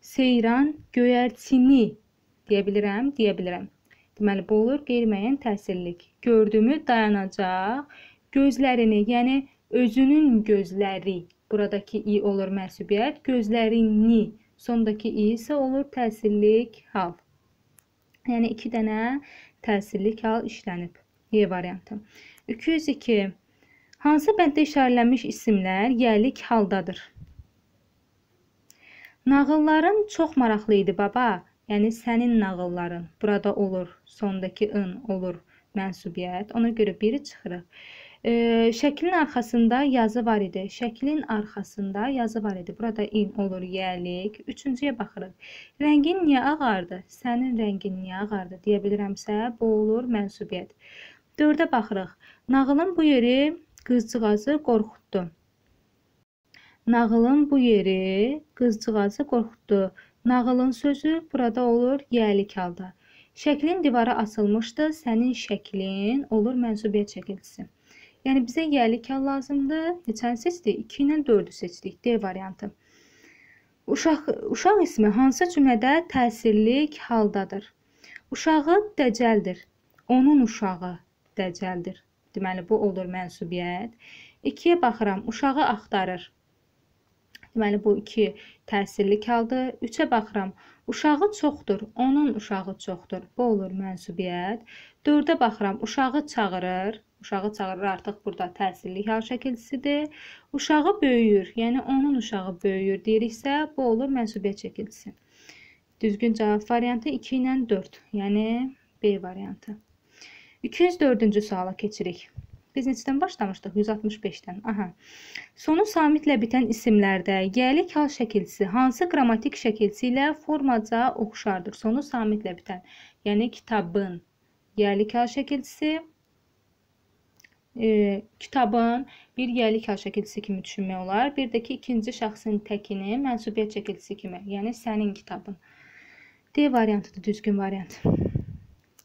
Seyran göyərçini deyə bilirəm, deyə bilirəm. Deməli, bu olur qeyri-müəyyən təsirlik. Gördüyümü dayanacaq, gözlərini, yəni özünün gözləri, buradakı i olur mənsubiyyət, gözlərini, sondakı i isə olur təsirlik hal. Yəni, iki dənə təsirlik hal işlənib. Y variantı. 202. Hansı bənddə işarələnmiş isimlər yəlik haldadır? Nağılların çox maraqlı idi baba. Yəni sənin nağılların burada olur. Sondakı ın olur mənsubiyyət. Ona görə biri çıxırıq. E, şəklin arxasında yazı var idi. Şəklin arxasında yazı var idi. Burada in olur yəlik. Üçüncüyə baxırıq. Rəngin niyə ağardı? Sənin rəngin niyə ağardı deyə bilirəmsə, bu olur mənsubiyyət. Dördə baxırıq. Nağılın bu yeri qızcığazı qorxutdu. Nağılın bu yeri qızcığazı qorxutdu. Nağılın sözü burada olur yəlik halda. Şəklin divara asılmışdı. Sənin şəklin olur mənsubiyyət şəkilçisi. Yəni bizə yəlik hal lazımdır. Neçəni seçdik? 2 ilə 4-ü seçdik. D variantı. Uşaq uşaq ismi hansı cümlədə təsirlik haldadır? Uşağı dəcəldir. Onun uşağı dəcəldir. Deməli, bu olur mənsubiyyət. 2-yə baxıram, uşağı axtarır. Deməli, bu 2 təsirli haldır. 3-ə baxıram, uşağı çoxdur, onun uşağı çoxdur. Bu olur mənsubiyyət. 4-ə baxıram, uşağı çağırır. Uşağı çağırır artıq burada təsirli hal şəkilçisidir. Uşağı böyüyür, yəni onun uşağı böyüyür deyiriksə, bu olur mənsubiyyət şəkilçisi. Düzgün cavab variantı 2 ilə 4, yəni B variantı. 204-cü suala keçirik. Biz neçədən başlamışdıq? 165-dən. Aha. Sonu samitlə bitən isimlərdə gəlik hal şəkilçisi hansı qrammatik şəkilçisi ilə formaca oxşardır? Sonu samitlə bitən. Yəni kitabın gəlik hal şəkilçisi e, kitabın bir gəlik hal şəkilçisi kimi düşünmək olar. Bir də ki, ikinci şəxsin təkini mənsubiyyət şəkilçisi kimi, yəni sənin kitabın. D variantıdır düzgün variant.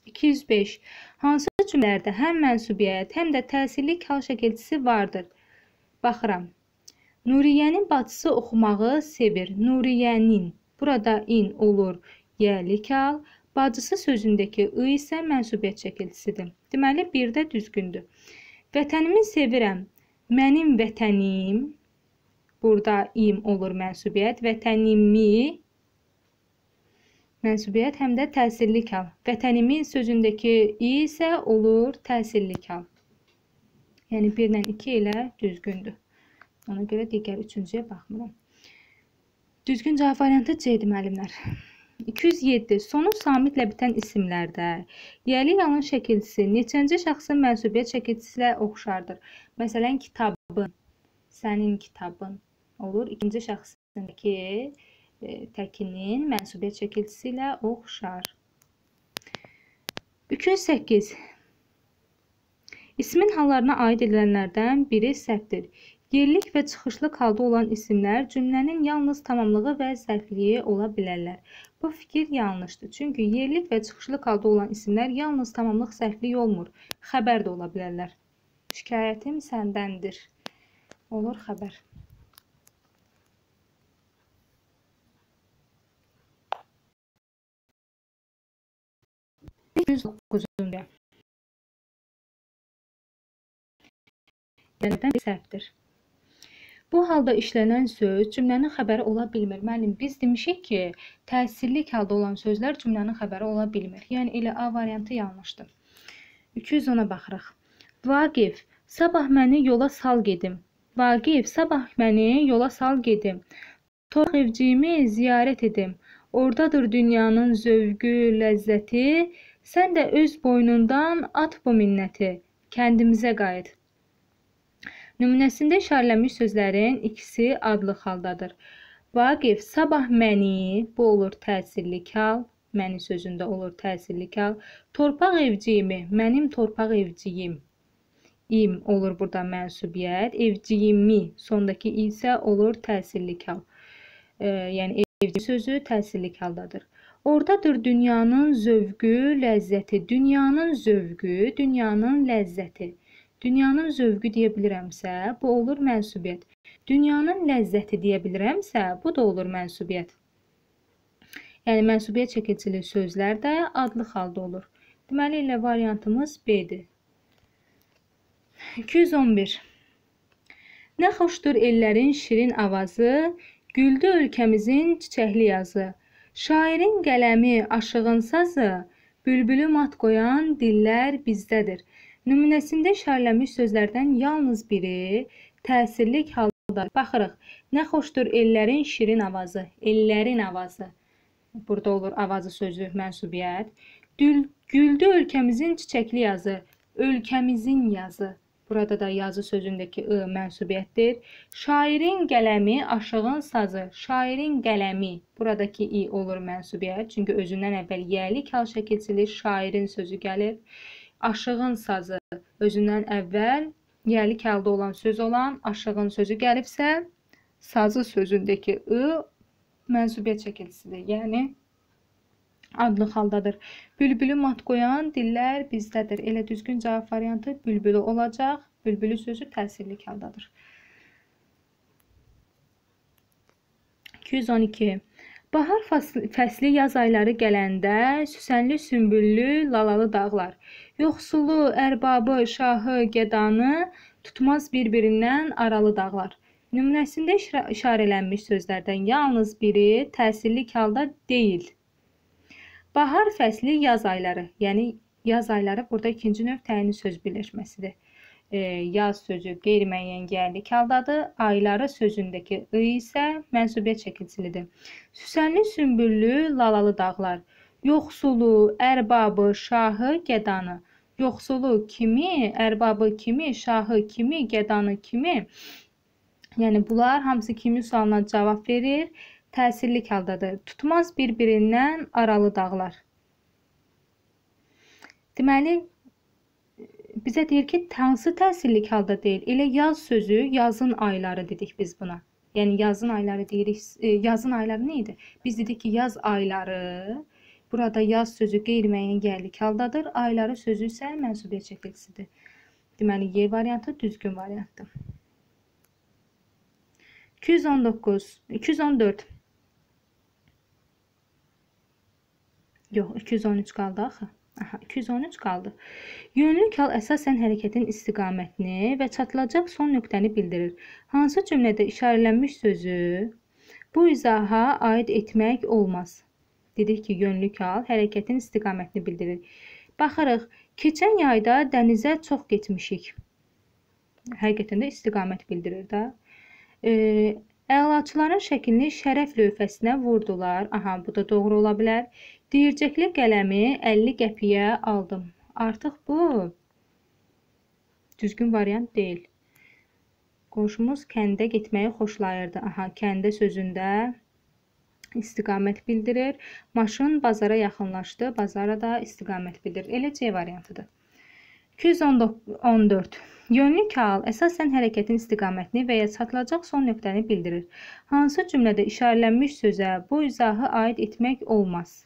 205. Hansı cümlələrdə həm mənsubiyyət, həm də təsirlik hal şəkilçisi vardır? Baxıram. Nuriyyənin bacısı oxumağı sevir. Nuriyyənin. Burada in olur yəlik hal. Bacısı sözündəki ı isə mənsubiyyət şəkilçisidir. Deməli, bir də düzgündür. Vətənimi sevirəm. Mənim vətənim. Burada im olur mənsubiyyət. Vətənimi Mənsubiyyət həm də təsirli hal. Vətənimin sözündəki i isə olur təsirli hal. Yəni 1 ilə 2 ilə düzgündür. Ona görə digər üçüncüyə baxmıram. Düzgün cavab variantı C-dir müəllimlər. 207. Sonu samitlə bitən isimlərdə yəli yalan şəkilçisi neçənci şəxsin mənsubiyyət şəkilçisi ilə oxşardır? Məsələn, kitabın, sənin kitabın olur. İkinci şəxsindəki e, təkinin mənsubiyyət şəkilçisi ilə oxşar. 208. İsmin hallarına aid edilənlərdən biri səhvdir. Yerlik və çıxışlıq halda olan isimlər cümlənin yalnız tamamlığı və zərfliyi ola bilərlər. Bu fikir yanlışdır. Çünki yerlik və çıxışlıq halda olan isimlər yalnız tamamlıq zərfliyi olmur. Xəbər də ola bilərlər. Şikayətim səndəndir. Olur xəbər. Yəni, səhvdir. Bu halda işlənən söz cümlənin xəbəri ola bilmir. Müəllim, biz demişik ki, təsirlik halda olan sözlər cümlənin xəbəri ola bilmir. Yəni elə A variantı yanlışdır. 210-a baxırıq. Vaqif, sabah məni yola sal gedim. Vaqif, sabah məni yola sal gedim. Torq evciyimi ziyarət edim. Ordadır dünyanın zövqü, ləzzəti. Sən də öz boynundan at bu minnəti. Kəndimizə qayıt. Nümunəsində işarələnmiş sözlərin ikisi adlı haldadır. Vaqif sabah məni, bu olur təsirlik hal, məni sözündə olur təsirlik hal. Torpaq evciyimi, mənim torpaq evciyim. İm olur burada mənsubiyyət, evciyimi sondakı isə olur təsirlik hal. E, yəni evci sözü təsirlik haldadır. Ordadır dünyanın zövqü, ləzzəti. Dünyanın zövqü, dünyanın ləzzəti. Dünyanın zövqü deyə bilirəmsə, bu olur mənsubiyyət. Dünyanın ləzzəti deyə bilirəmsə, bu da olur mənsubiyyət. Yəni mənsubiyyət çəkicili sözlər də adlı halda olur. Deməli ilə variantımız B-dir. 211. Nə xoşdur ellərin şirin avazı, güldü ölkəmizin çiçəkli yazı. Şairin qələmi, aşığın sazı, bülbülü mat qoyan dillər bizdədir. Nümunəsində işarələnmiş sözlərdən yalnız biri təsirlik halda baxırıq. Nə xoşdur ellərin şirin avazı, ellərin avazı. Burada olur avazı sözü mənsubiyyət. Dül, güldü ölkəmizin çiçəkli yazı, ölkəmizin yazı. Burada da yazı sözündəki ı mənsubiyyətdir. Şairin qələmi, aşığın sazı. Şairin qələmi. Buradakı i olur mənsubiyyət. Çünki özündən əvvəl yəlik hal şəkilçili şairin sözü gəlir aşığın sazı özündən əvvəl yerlik halda olan söz olan aşığın sözü gəlibsə, sazı sözündəki ı mənsubiyyət çəkilisidir. Yəni adlı haldadır. Bülbülü mat qoyan dillər bizdədir. Elə düzgün cavab variantı bülbülü olacaq. Bülbülü sözü təsirlik haldadır. 212. Bahar fəsli yaz ayları gələndə süsənli, sümbüllü, lalalı dağlar, yoxsulu, ərbabı, şahı, gədanı tutmaz bir-birindən aralı dağlar. Nümunəsində işarələnmiş sözlərdən yalnız biri təsirlik halda deyil. Bahar fəsli yaz ayları, yəni yaz ayları burada ikinci növ təyini söz birləşməsidir e, yaz sözü qeyri-müəyyən gəldik haldadır. Ayları sözündəki ı isə mənsubiyyət çəkicilidir. Süsənli, sümbüllü, lalalı dağlar. Yoxsulu, ərbabı, şahı, gədanı. Yoxsulu kimi, ərbabı kimi, şahı kimi, gədanı kimi. Yəni bunlar hamısı kimi sualına cavab verir. Təsirlik haldadır. Tutmaz bir-birindən aralı dağlar. Deməli, bizə deyir ki, hansı təsirlik halda deyil. Elə yaz sözü yazın ayları dedik biz buna. Yəni yazın ayları deyirik. E, yazın ayları nə idi? Biz dedik ki, yaz ayları burada yaz sözü qeyri-müəyyən gəldik haldadır. Ayları sözü isə mənsubiyyət çəkilisidir. Deməli, Y variantı düzgün variantdır. 219, 214. Yox, 213 qaldı axı. Aha, 213 qaldı. Yönlük hal əsasən hərəkətin istiqamətini və çatılacaq son nöqtəni bildirir. Hansı cümlədə işarələnmiş sözü bu izaha aid etmək olmaz. Dedik ki, yönlük hal hərəkətin istiqamətini bildirir. Baxırıq, keçən yayda dənizə çox getmişik. həqiqətən də istiqamət bildirir də. E, əlaçıların şəklini şərəf lövhəsinə vurdular. Aha, bu da doğru ola bilər. Deyircəkli qələmi 50 qəpiyə aldım. Artıq bu düzgün variant deyil. Qonşumuz kəndə getməyi xoşlayırdı. Aha, kəndə sözündə istiqamət bildirir. Maşın bazara yaxınlaşdı. Bazara da istiqamət bildirir. Elə C variantıdır. 214. Yönlük hal əsasən hərəkətin istiqamətini və ya çatılacaq son nöqtəni bildirir. Hansı cümlədə işarələnmiş sözə bu izahı aid etmək olmaz?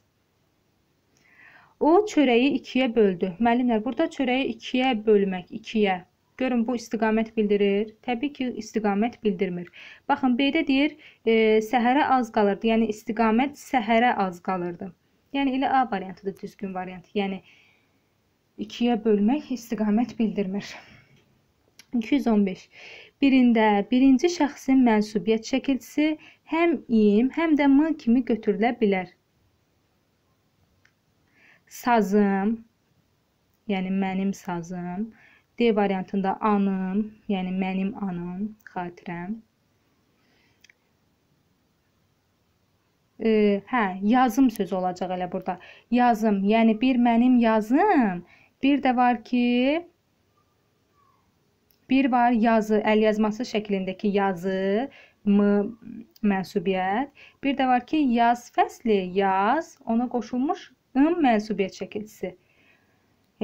O çörəyi ikiyə böldü. Müəllimlər, burada çörəyi ikiyə bölmək, ikiyə. Görün, bu istiqamət bildirir. Təbii ki, istiqamət bildirmir. Baxın, B-də deyir, e, səhərə az qalırdı. Yəni, istiqamət səhərə az qalırdı. Yəni, elə A variantıdır düzgün variant. Yəni, ikiyə bölmək istiqamət bildirmir. 215. Birində birinci şəxsin mənsubiyyət şəkilçisi həm im, həm də m kimi götürülə bilər. Sazım, yəni mənim sazım. D variantında anım, yəni mənim anım, xatirəm. E, hə, yazım sözü olacaq elə burada. Yazım, yəni bir mənim yazım, Bir də var ki, bir var yazı, əl yazması şəklindəki yazı, m mənsubiyyət. Bir də var ki, yaz fəsli, yaz, ona qoşulmuş ım mənsubiyyət şəkilçisi.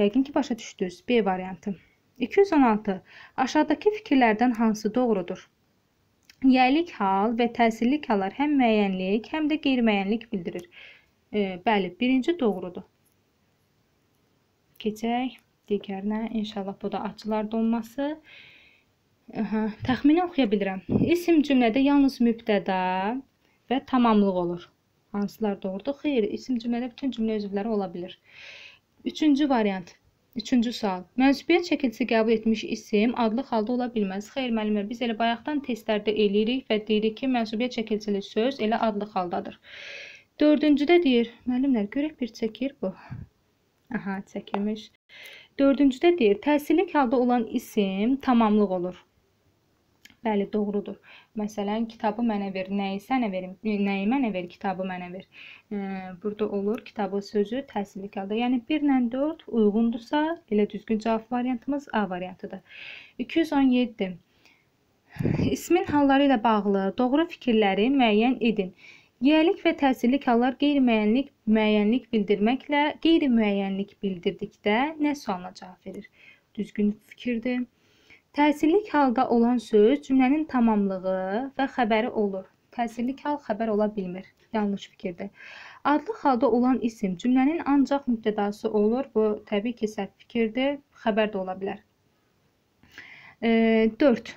Yəqin ki, başa düşdünüz. B variantı. 216. Aşağıdakı fikirlərdən hansı doğrudur? Yəylik hal və təsirlik hallar həm müəyyənlik, həm də qeyri-müəyyənlik bildirir. E, bəli, birinci doğrudur. Keçək digərinə. İnşallah bu da açılar donması. Aha, təxmini oxuya bilirəm. İsim cümlədə yalnız mübtəda və tamamlıq olur. Hansılar doğrudur? Xeyr, isim cümlədə bütün cümlə üzvləri ola bilər. Üçüncü variant. Üçüncü sual. Mənsubiyyət şəkilçisi qəbul etmiş isim adlı halda ola bilməz. Xeyr, müəllimlər, biz elə bayaqdan testlərdə eləyirik və deyirik ki, mənsubiyyət şəkilçili söz elə adlı haldadır. Dördüncüdə deyir, müəllimlər, görək bir çəkir bu. Aha, çəkilmiş. Dördüncüdə deyir, təsirlik halda olan isim tamamlıq olur. Bəli, doğrudur. Məsələn, kitabı mənə ver, nəyi sənə verim, nəyi mənə ver, kitabı mənə ver. E, burada olur kitabı sözü təsirlik halda. Yəni 1 ilə 4 uyğundursa, elə düzgün cavab variantımız A variantıdır. 217. İsmin halları ilə bağlı doğru fikirləri müəyyən edin. Yiyəlik və təsirlik hallar qeyri-müəyyənlik, müəyyənlik bildirməklə qeyri-müəyyənlik bildirdikdə nə sualına cavab verir? Düzgün fikirdir. Təsirlik halda olan söz cümlənin tamamlığı və xəbəri olur. Təsirlik hal xəbər ola bilmir. Yanlış fikirdir. Adlı halda olan isim cümlənin ancaq mübtədası olur. Bu təbii ki, səhv fikirdir. Xəbər də ola bilər. E, 4.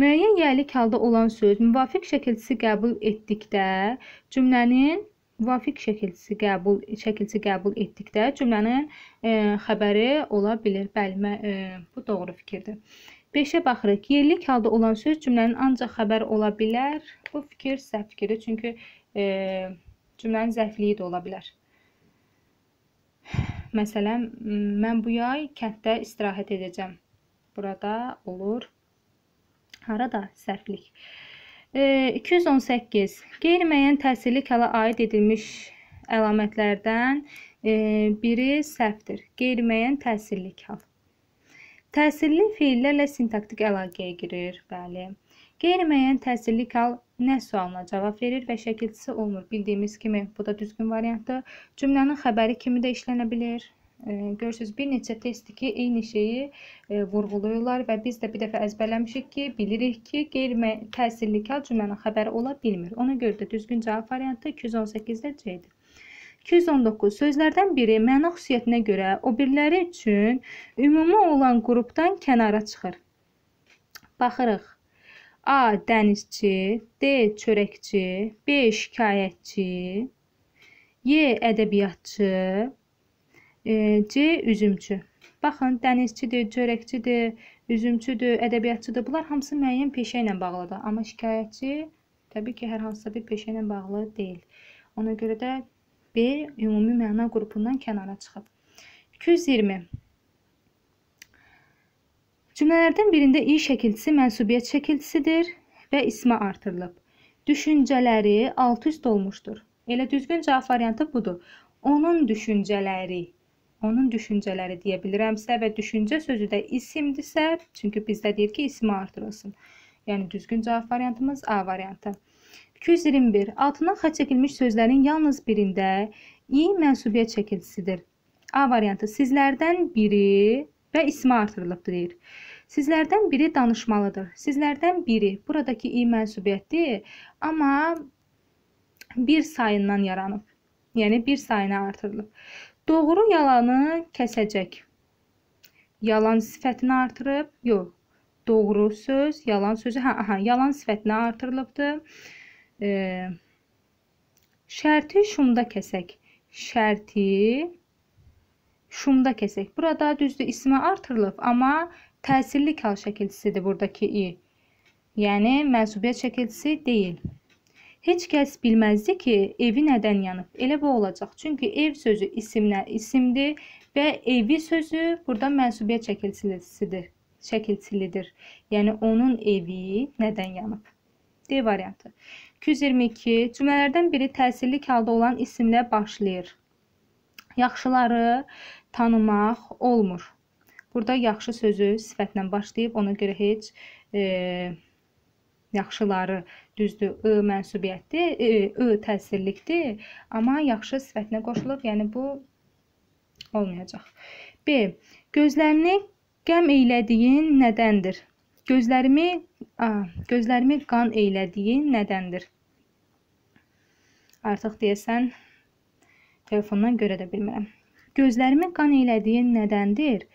Müəyyən yiyəlik halda olan söz müvafiq şəkilçisi qəbul etdikdə cümlənin müvafiq şəkilçisi qəbul şəkilçisi qəbul etdikdə cümlənin e, xəbəri ola bilər. Bəli, e, bu doğru fikirdir. 5-ə baxırıq. Yerlik halda olan söz cümlənin ancaq xəbər ola bilər. Bu fikir səhv fikirdir. Çünki e, cümlənin zəifliyi də ola bilər. Məsələn, mən bu yay kənddə istirahət edəcəm. Burada olur Harada səhvlik? E, 218. Qeyri-müəyyən təsirlik hala aid edilmiş əlamətlərdən e, biri səhvdir. Qeyri-müəyyən təsirlik hal. Təsirli feillərlə sintaktik əlaqəyə girir. Bəli. Qeyri-müəyyən təsirlik hal nə sualına cavab verir və şəkilçisi olmur. Bildiyimiz kimi bu da düzgün variantdır. Cümlənin xəbəri kimi də işlənə bilir. Görürsüz, bir neçə testdir ki, eyni şeyi e, vurğuluyurlar və biz də bir dəfə əzbərləmişik ki, bilirik ki, qeyri-təsirlik hal cümlənin xəbəri ola bilmir. Ona görə də düzgün cavab variantı 218-də C-dir. 219. Sözlərdən biri məna xüsusiyyətinə görə o biriləri üçün ümumi olan qrupdan kənara çıxır. Baxırıq. A. Dənizçi D. Çörəkçi B. Şikayətçi Y. Ədəbiyyatçı C. Üzümçü. Baxın, dənizçidir, çörəkçidir, üzümçüdür, ədəbiyyatçıdır. Bunlar hamısı müəyyən peşə ilə bağlıdır. Amma şikayətçi təbii ki, hər hansısa bir peşə ilə bağlı deyil. Ona görə də B ümumi məna qrupundan kənara çıxıb. 220. Cümlələrdən birində i şəkilçisi mənsubiyyət şəkilçisidir və ismə artırılıb. Düşüncələri alt üst olmuşdur. Elə düzgün cavab variantı budur. Onun düşüncələri onun düşüncələri deyə bilirəmsə və düşüncə sözü də isimdirsə, çünki bizdə deyir ki, ismi artırılsın. Yəni düzgün cavab variantımız A variantı. 221. Altından xətt çəkilmiş sözlərin yalnız birində i mənsubiyyət çəkiltisidir. A variantı sizlərdən biri və ismi artırılıbdır deyir. Sizlərdən biri danışmalıdır. Sizlərdən biri buradakı i mənsubiyyətdir, amma bir sayından yaranıb. Yəni bir sayına artırılıb. Doğru yalanı kəsəcək. Yalan sifətini artırıb, yox. Doğru söz, yalan sözü, hə, aha, yalan sifətinə artırılıbdır. E, şərti şumda kəsək. Şərti şumda kəsək. Burada düzdür ismi artırılıb, amma təsirli kal şəkilçisidir buradakı i. Yəni mənsubiyyət şəkilçisi deyil. Heç kəs bilməzdi ki, evi nədən yanıb. Elə bu olacaq. Çünki ev sözü isimlə isimdir və evi sözü burada mənsubiyyət şəkilçilisidir. Şəkilçilidir. Yəni onun evi nədən yanıb? D variantı. 222. Cümlələrdən biri təsirlik halda olan isimlə başlayır. Yaxşıları tanımaq olmur. Burada yaxşı sözü sifətlə başlayıb, ona görə heç e, yaxşıları düzdür, ı mənsubiyyətdir, ı təsirlikdir, amma yaxşı sifətinə qoşulub, yəni bu olmayacaq. B. Gözlərini qəm eylədiyin nədəndir? Gözlərimi, a, gözlərimi qan eylədiyin nədəndir? Artıq deyəsən telefondan görə də bilmirəm. Gözlərimi qan eylədiyin nədəndir?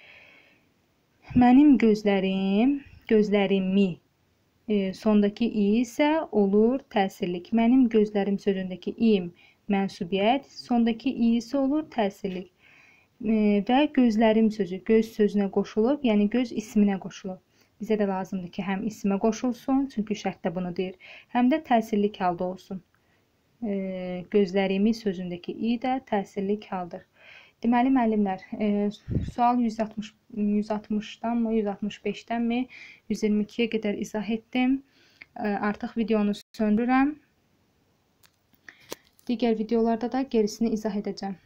Mənim gözlərim, gözlərimi E, sondakı i isə olur təsirlik. Mənim gözlərim sözündəki im mənsubiyyət, sondakı i isə olur təsirlik. E, və gözlərim sözü göz sözünə qoşulub, yəni göz isminə qoşulub. Bizə də lazımdır ki, həm ismə qoşulsun, çünki şərt də bunu deyir, həm də təsirlik halda olsun. E, gözlərimi sözündəki i də təsirlik haldır. Deməli müəllimlər, e, sual 160 160-danmı, 165-dənmi 122-yə qədər izah etdim. E, artıq videonu söndürürəm. Digər videolarda da gerisini izah edəcəm.